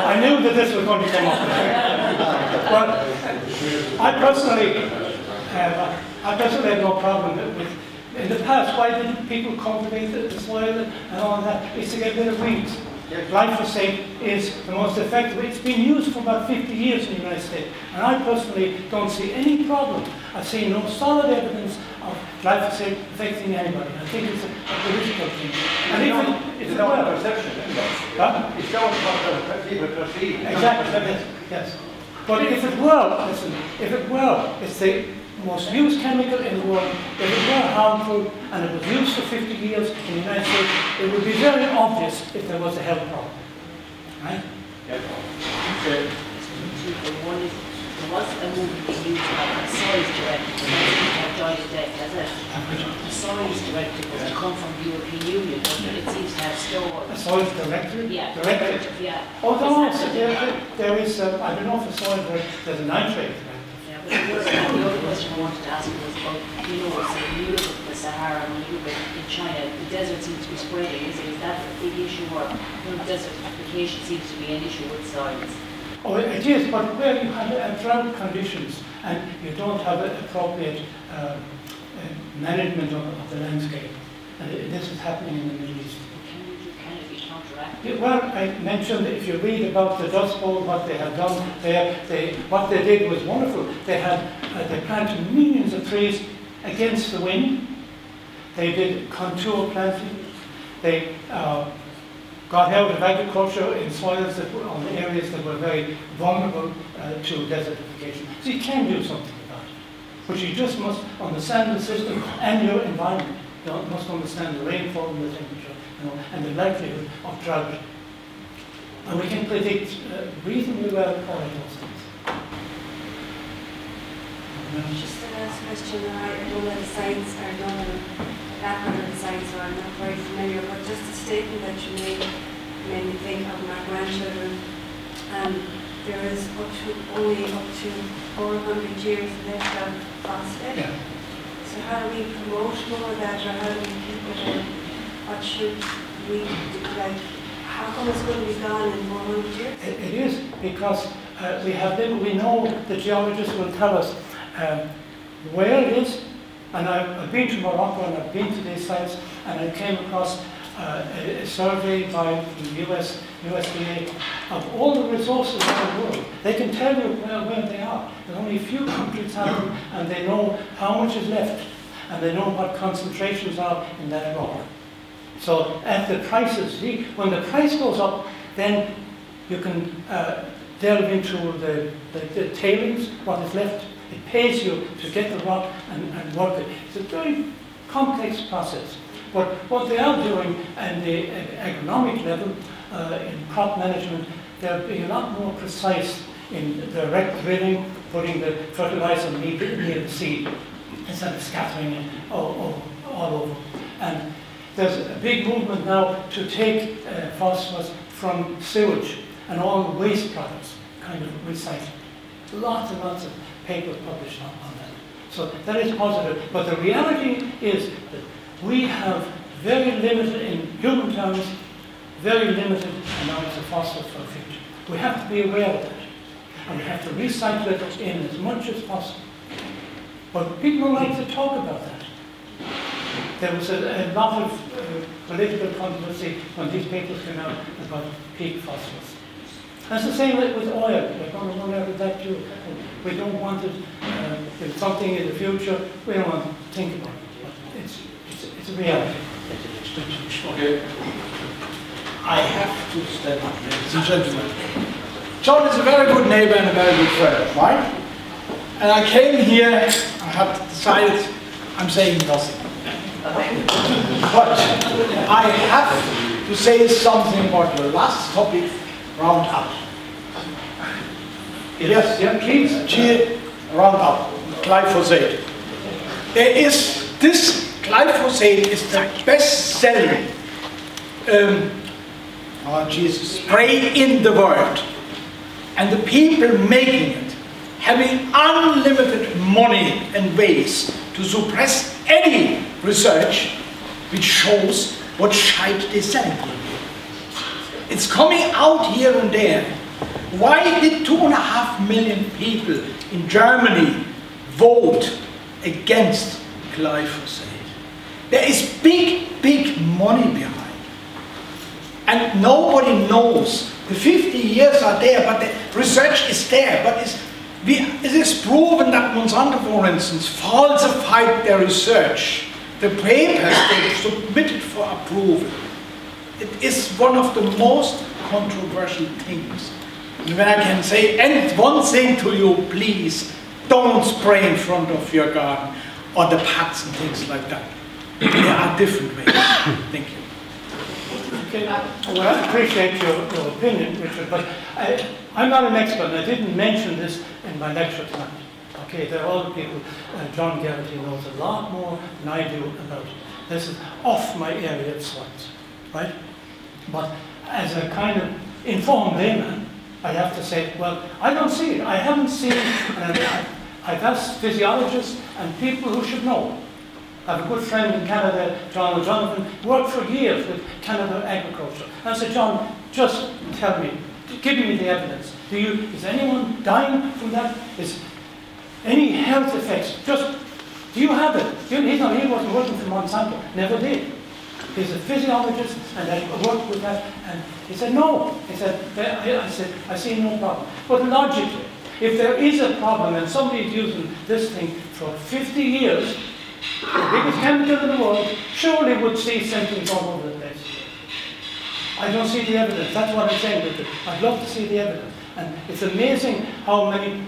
I knew that this was going to come up. but I personally, uh, I personally had no problem with. In the past, why didn't people cultivate the soil and all that? It's to get rid of weeds. Glyphosate is the most effective. It's been used for about 50 years in the United States, and I personally don't see any problem. I've seen no solid evidence of glyphosate affecting anybody. I think it's a, a political thing. And even It's it not a were, perception, isn't it? Huh? It's people perceive. Exactly, yes, yes. But if it were, listen, if it were, it's the most used chemical in the world, if it were harmful and it was used for 50 years in the United States, it would be very obvious if there was a health problem. Right? Okay. One is, there was a movement being used about the soils directive, and that's been kept out of date, has it? The soils directive has come from the European Union, but it seems to have A stores. soil directory? Yeah. Directive? Yeah. No, Is there, there- there is, uh, I don't know if a soil, dir- there's a nitrate directive. Yeah, but the other, question I wanted to ask was about, you know, at the Sahara, when you look in China, the desert seems to be spreading, is, that a big issue or, you know, seems to be an issue with science? Oh, it is, but where you have uh, drought conditions and you don't have appropriate uh, uh, management of, of the landscape, and this is happening in the Middle East. Can you, do- can it be counteracted? Yeah, Well, I mentioned if you read about the Dust Bowl, what they have done there, they, what they did was wonderful. They had, uh, they planted millions of trees against the wind. They did contour planting. They uh, got out of agriculture in soils that were on areas that were very vulnerable uh, to desertification. So you can do something about it. But you just must understand the system and your environment. You must understand the rainfall and the temperature, you know, and the likelihood of drought. And we can predict uh, reasonably well all of those things. Just the last question, I don't know the science, or don't know background of the science, so I'm not very familiar, but just a statement that you made made me think of my grandchildren. Um, there is up to, only up to 400 years left of phosphate. Yeah. So how do we promote more of that, or how do we keep it, what should we, like, how come it's going to be gone in 400 years? It, it is because uh, we have them, we know the geologists will tell us um, where it is. And I've, I've been to Morocco and I've been to these sites and I came across uh, a, a survey by the US, USDA of all the resources in the world. They can tell you where, where they are. There's only a few countries have them and they know how much is left and they know what concentrations are in that rock. So the when the price goes up, then you can uh, delve into the, the, the tailings, what is left. It pays you to get the rock and, and work it. It's a very complex process. But what they are doing at the agronomic level, uh, in crop management, they're being a lot more precise in direct drilling, putting the fertilizer near, near the seed instead of scattering it all, all, all over. And there's a big movement now to take uh, phosphorus from sewage and all the waste products, kind of recycled. Lots and lots of papers published on, on that. So that is positive. But the reality is that we have very limited, in human terms, very limited amounts of phosphorus for the future. We have to be aware of that. And we have to recycle it in as much as possible. But people like to talk about that. There was a, a lot of uh, political controversy when these papers came out about peak phosphorus. That's the same with, oil. We're to run out of that too. We don't want it. Uh, something in the future, we don't want to think about it. It's, it's, it's a reality. Okay. I have to stand up, ladies and gentlemen. John is a very good neighbor and a very good friend, right? And I came here, I have decided I'm saying nothing. But I have to say something about the last topic, Roundup. Yes, yeah, please, cheer Roundup, glyphosate. There is, this glyphosate is the best selling um, oh Jesus, spray in the world. And the people making it, having unlimited money and ways to suppress any research which shows what shite they're selling. It's coming out here and there. Why did two and a half million people in Germany vote against glyphosate? There is big, big money behind. And nobody knows. The 50 years are there, but the research is there. But it's, it is proven that Monsanto, for instance, falsified their research. The papers they submitted for approval. it is one of the most controversial things. And when I can say, and one thing to you, please, don't spray in front of your garden or the paths and things like that. there are different ways. Thank you. Okay. Well, I appreciate your, your opinion, Richard, but I, I'm not an expert, and I didn't mention this in my lecture tonight. Okay, there are other people, uh, John Garrity knows a lot more than I do about it. This is off my area of science, right? But as a kind of informed layman, I have to say, well, I don't see it. I haven't seen, and I've asked physiologists and people who should know. I have a good friend in Canada, John O'Donovan, worked for years with Canada Agriculture. I said, John, just tell me, give me the evidence. Do you, is anyone dying from that? Is any health effects? Just, do you have it? He's not, he wasn't working for Monsanto, never did. He's a physiologist, and I worked with that, and he said, no. He said, I said, I see no problem. But logically, if there is a problem and somebody is using this thing for 50 years, the biggest chemical in the world, surely would see symptoms all over the place. I don't see the evidence. That's what I'm saying. I'd love to see the evidence. And it's amazing how many.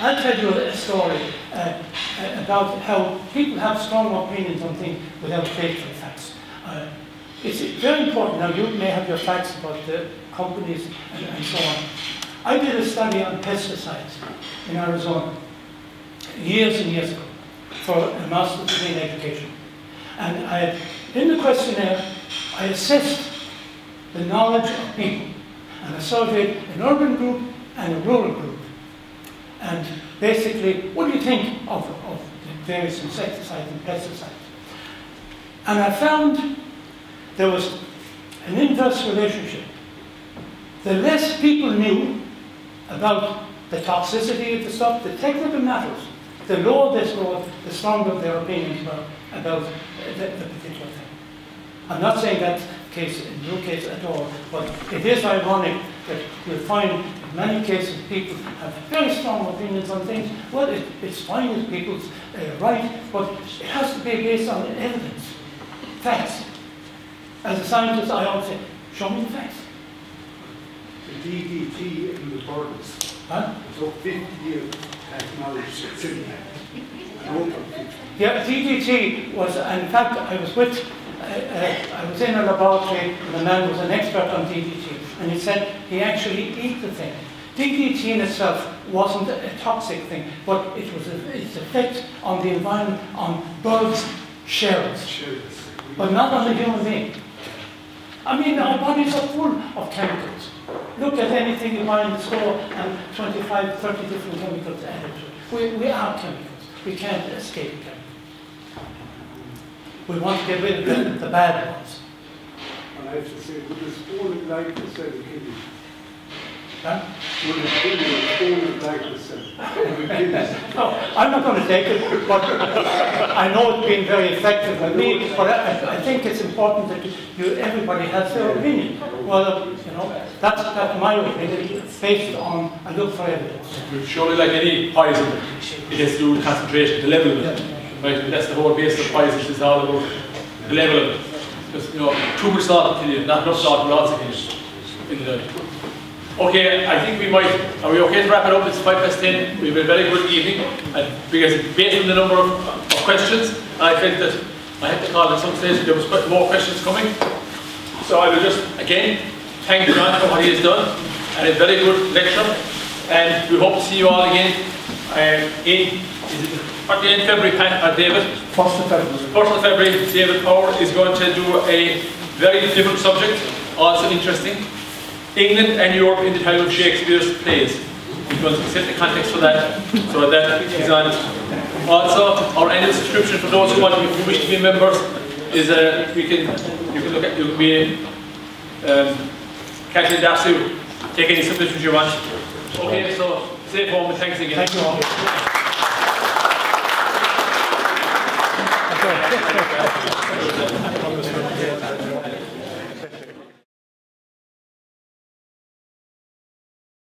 I'll tell you a story uh, about how people have strong opinions on things without faithful facts. Uh, it's very important. Now, you may have your facts about the companies and, and so on. I did a study on pesticides in Arizona years and years ago for a master's degree in education. And I, in the questionnaire, I assessed the knowledge of people. And I surveyed an urban group and a rural group. And basically, what do you think of, of the various insecticides and pesticides? And I found there was an inverse relationship. The less people knew about the toxicity of the stuff, the technical matters, the lower this was, the stronger their opinions were about the, the particular thing. I'm not saying that case in your case at all, but it is ironic that you'll find in many cases people have very strong opinions on things. Well, it, it's fine if people's uh, right, but it has to be based on evidence, facts. As a scientist, I always say, show me the facts. The DDT in the birds. Huh? So 50 years technology. Yeah, DDT was, in fact, I was with, uh, uh, I was in a laboratory, and the man was an expert on DDT, and he said he actually ate the thing. DDT in itself wasn't a toxic thing, but it was a, its effect on the environment, on birds' shells, but not on the human being. I mean, our bodies are full of chemicals. Look at anything you buy in the store and 25, 30 different chemicals added it. We, we are chemicals. We can't escape them. We want to get rid of the, bad ones. I have to say, only like to say the kidney? Huh? Would it kill you only like to say the kidney? No, I'm not going to take it, but I know it's been very effective with me, but I, I think it's important that you, everybody has their opinion. Well, you know, that's, that's my opinion, based on, I look for evidence. Surely like any poison, it has to do with concentration, the level of it. Right? That's the whole basis of poison, it's all about the level of it. Because, you know, too much salt will kill you, not enough salt will also kill you in the. Okay, I think we might, are we okay to wrap it up? It's 5 past 10. We've had a very good evening. And because based on the number of, of questions, I felt that I had to call at some stage, there was quite more questions coming. So I will just, again, thank John for what he has done and a very good lecture. And we hope to see you all again uh, in, is it what day in February, Pat, uh, David? 1st of February. 1st of February, David Power is going to do a very different subject, also interesting. England and Europe in the time of Shakespeare's plays. He's going to set the context for that, so that is on. Also, our annual subscription for those who want, you wish to be members, is uh, we can you can look at you can be um, Kathleen Darcy, take any subscriptions you want. Okay, so stay home and thanks again. Thank you all. Thank you.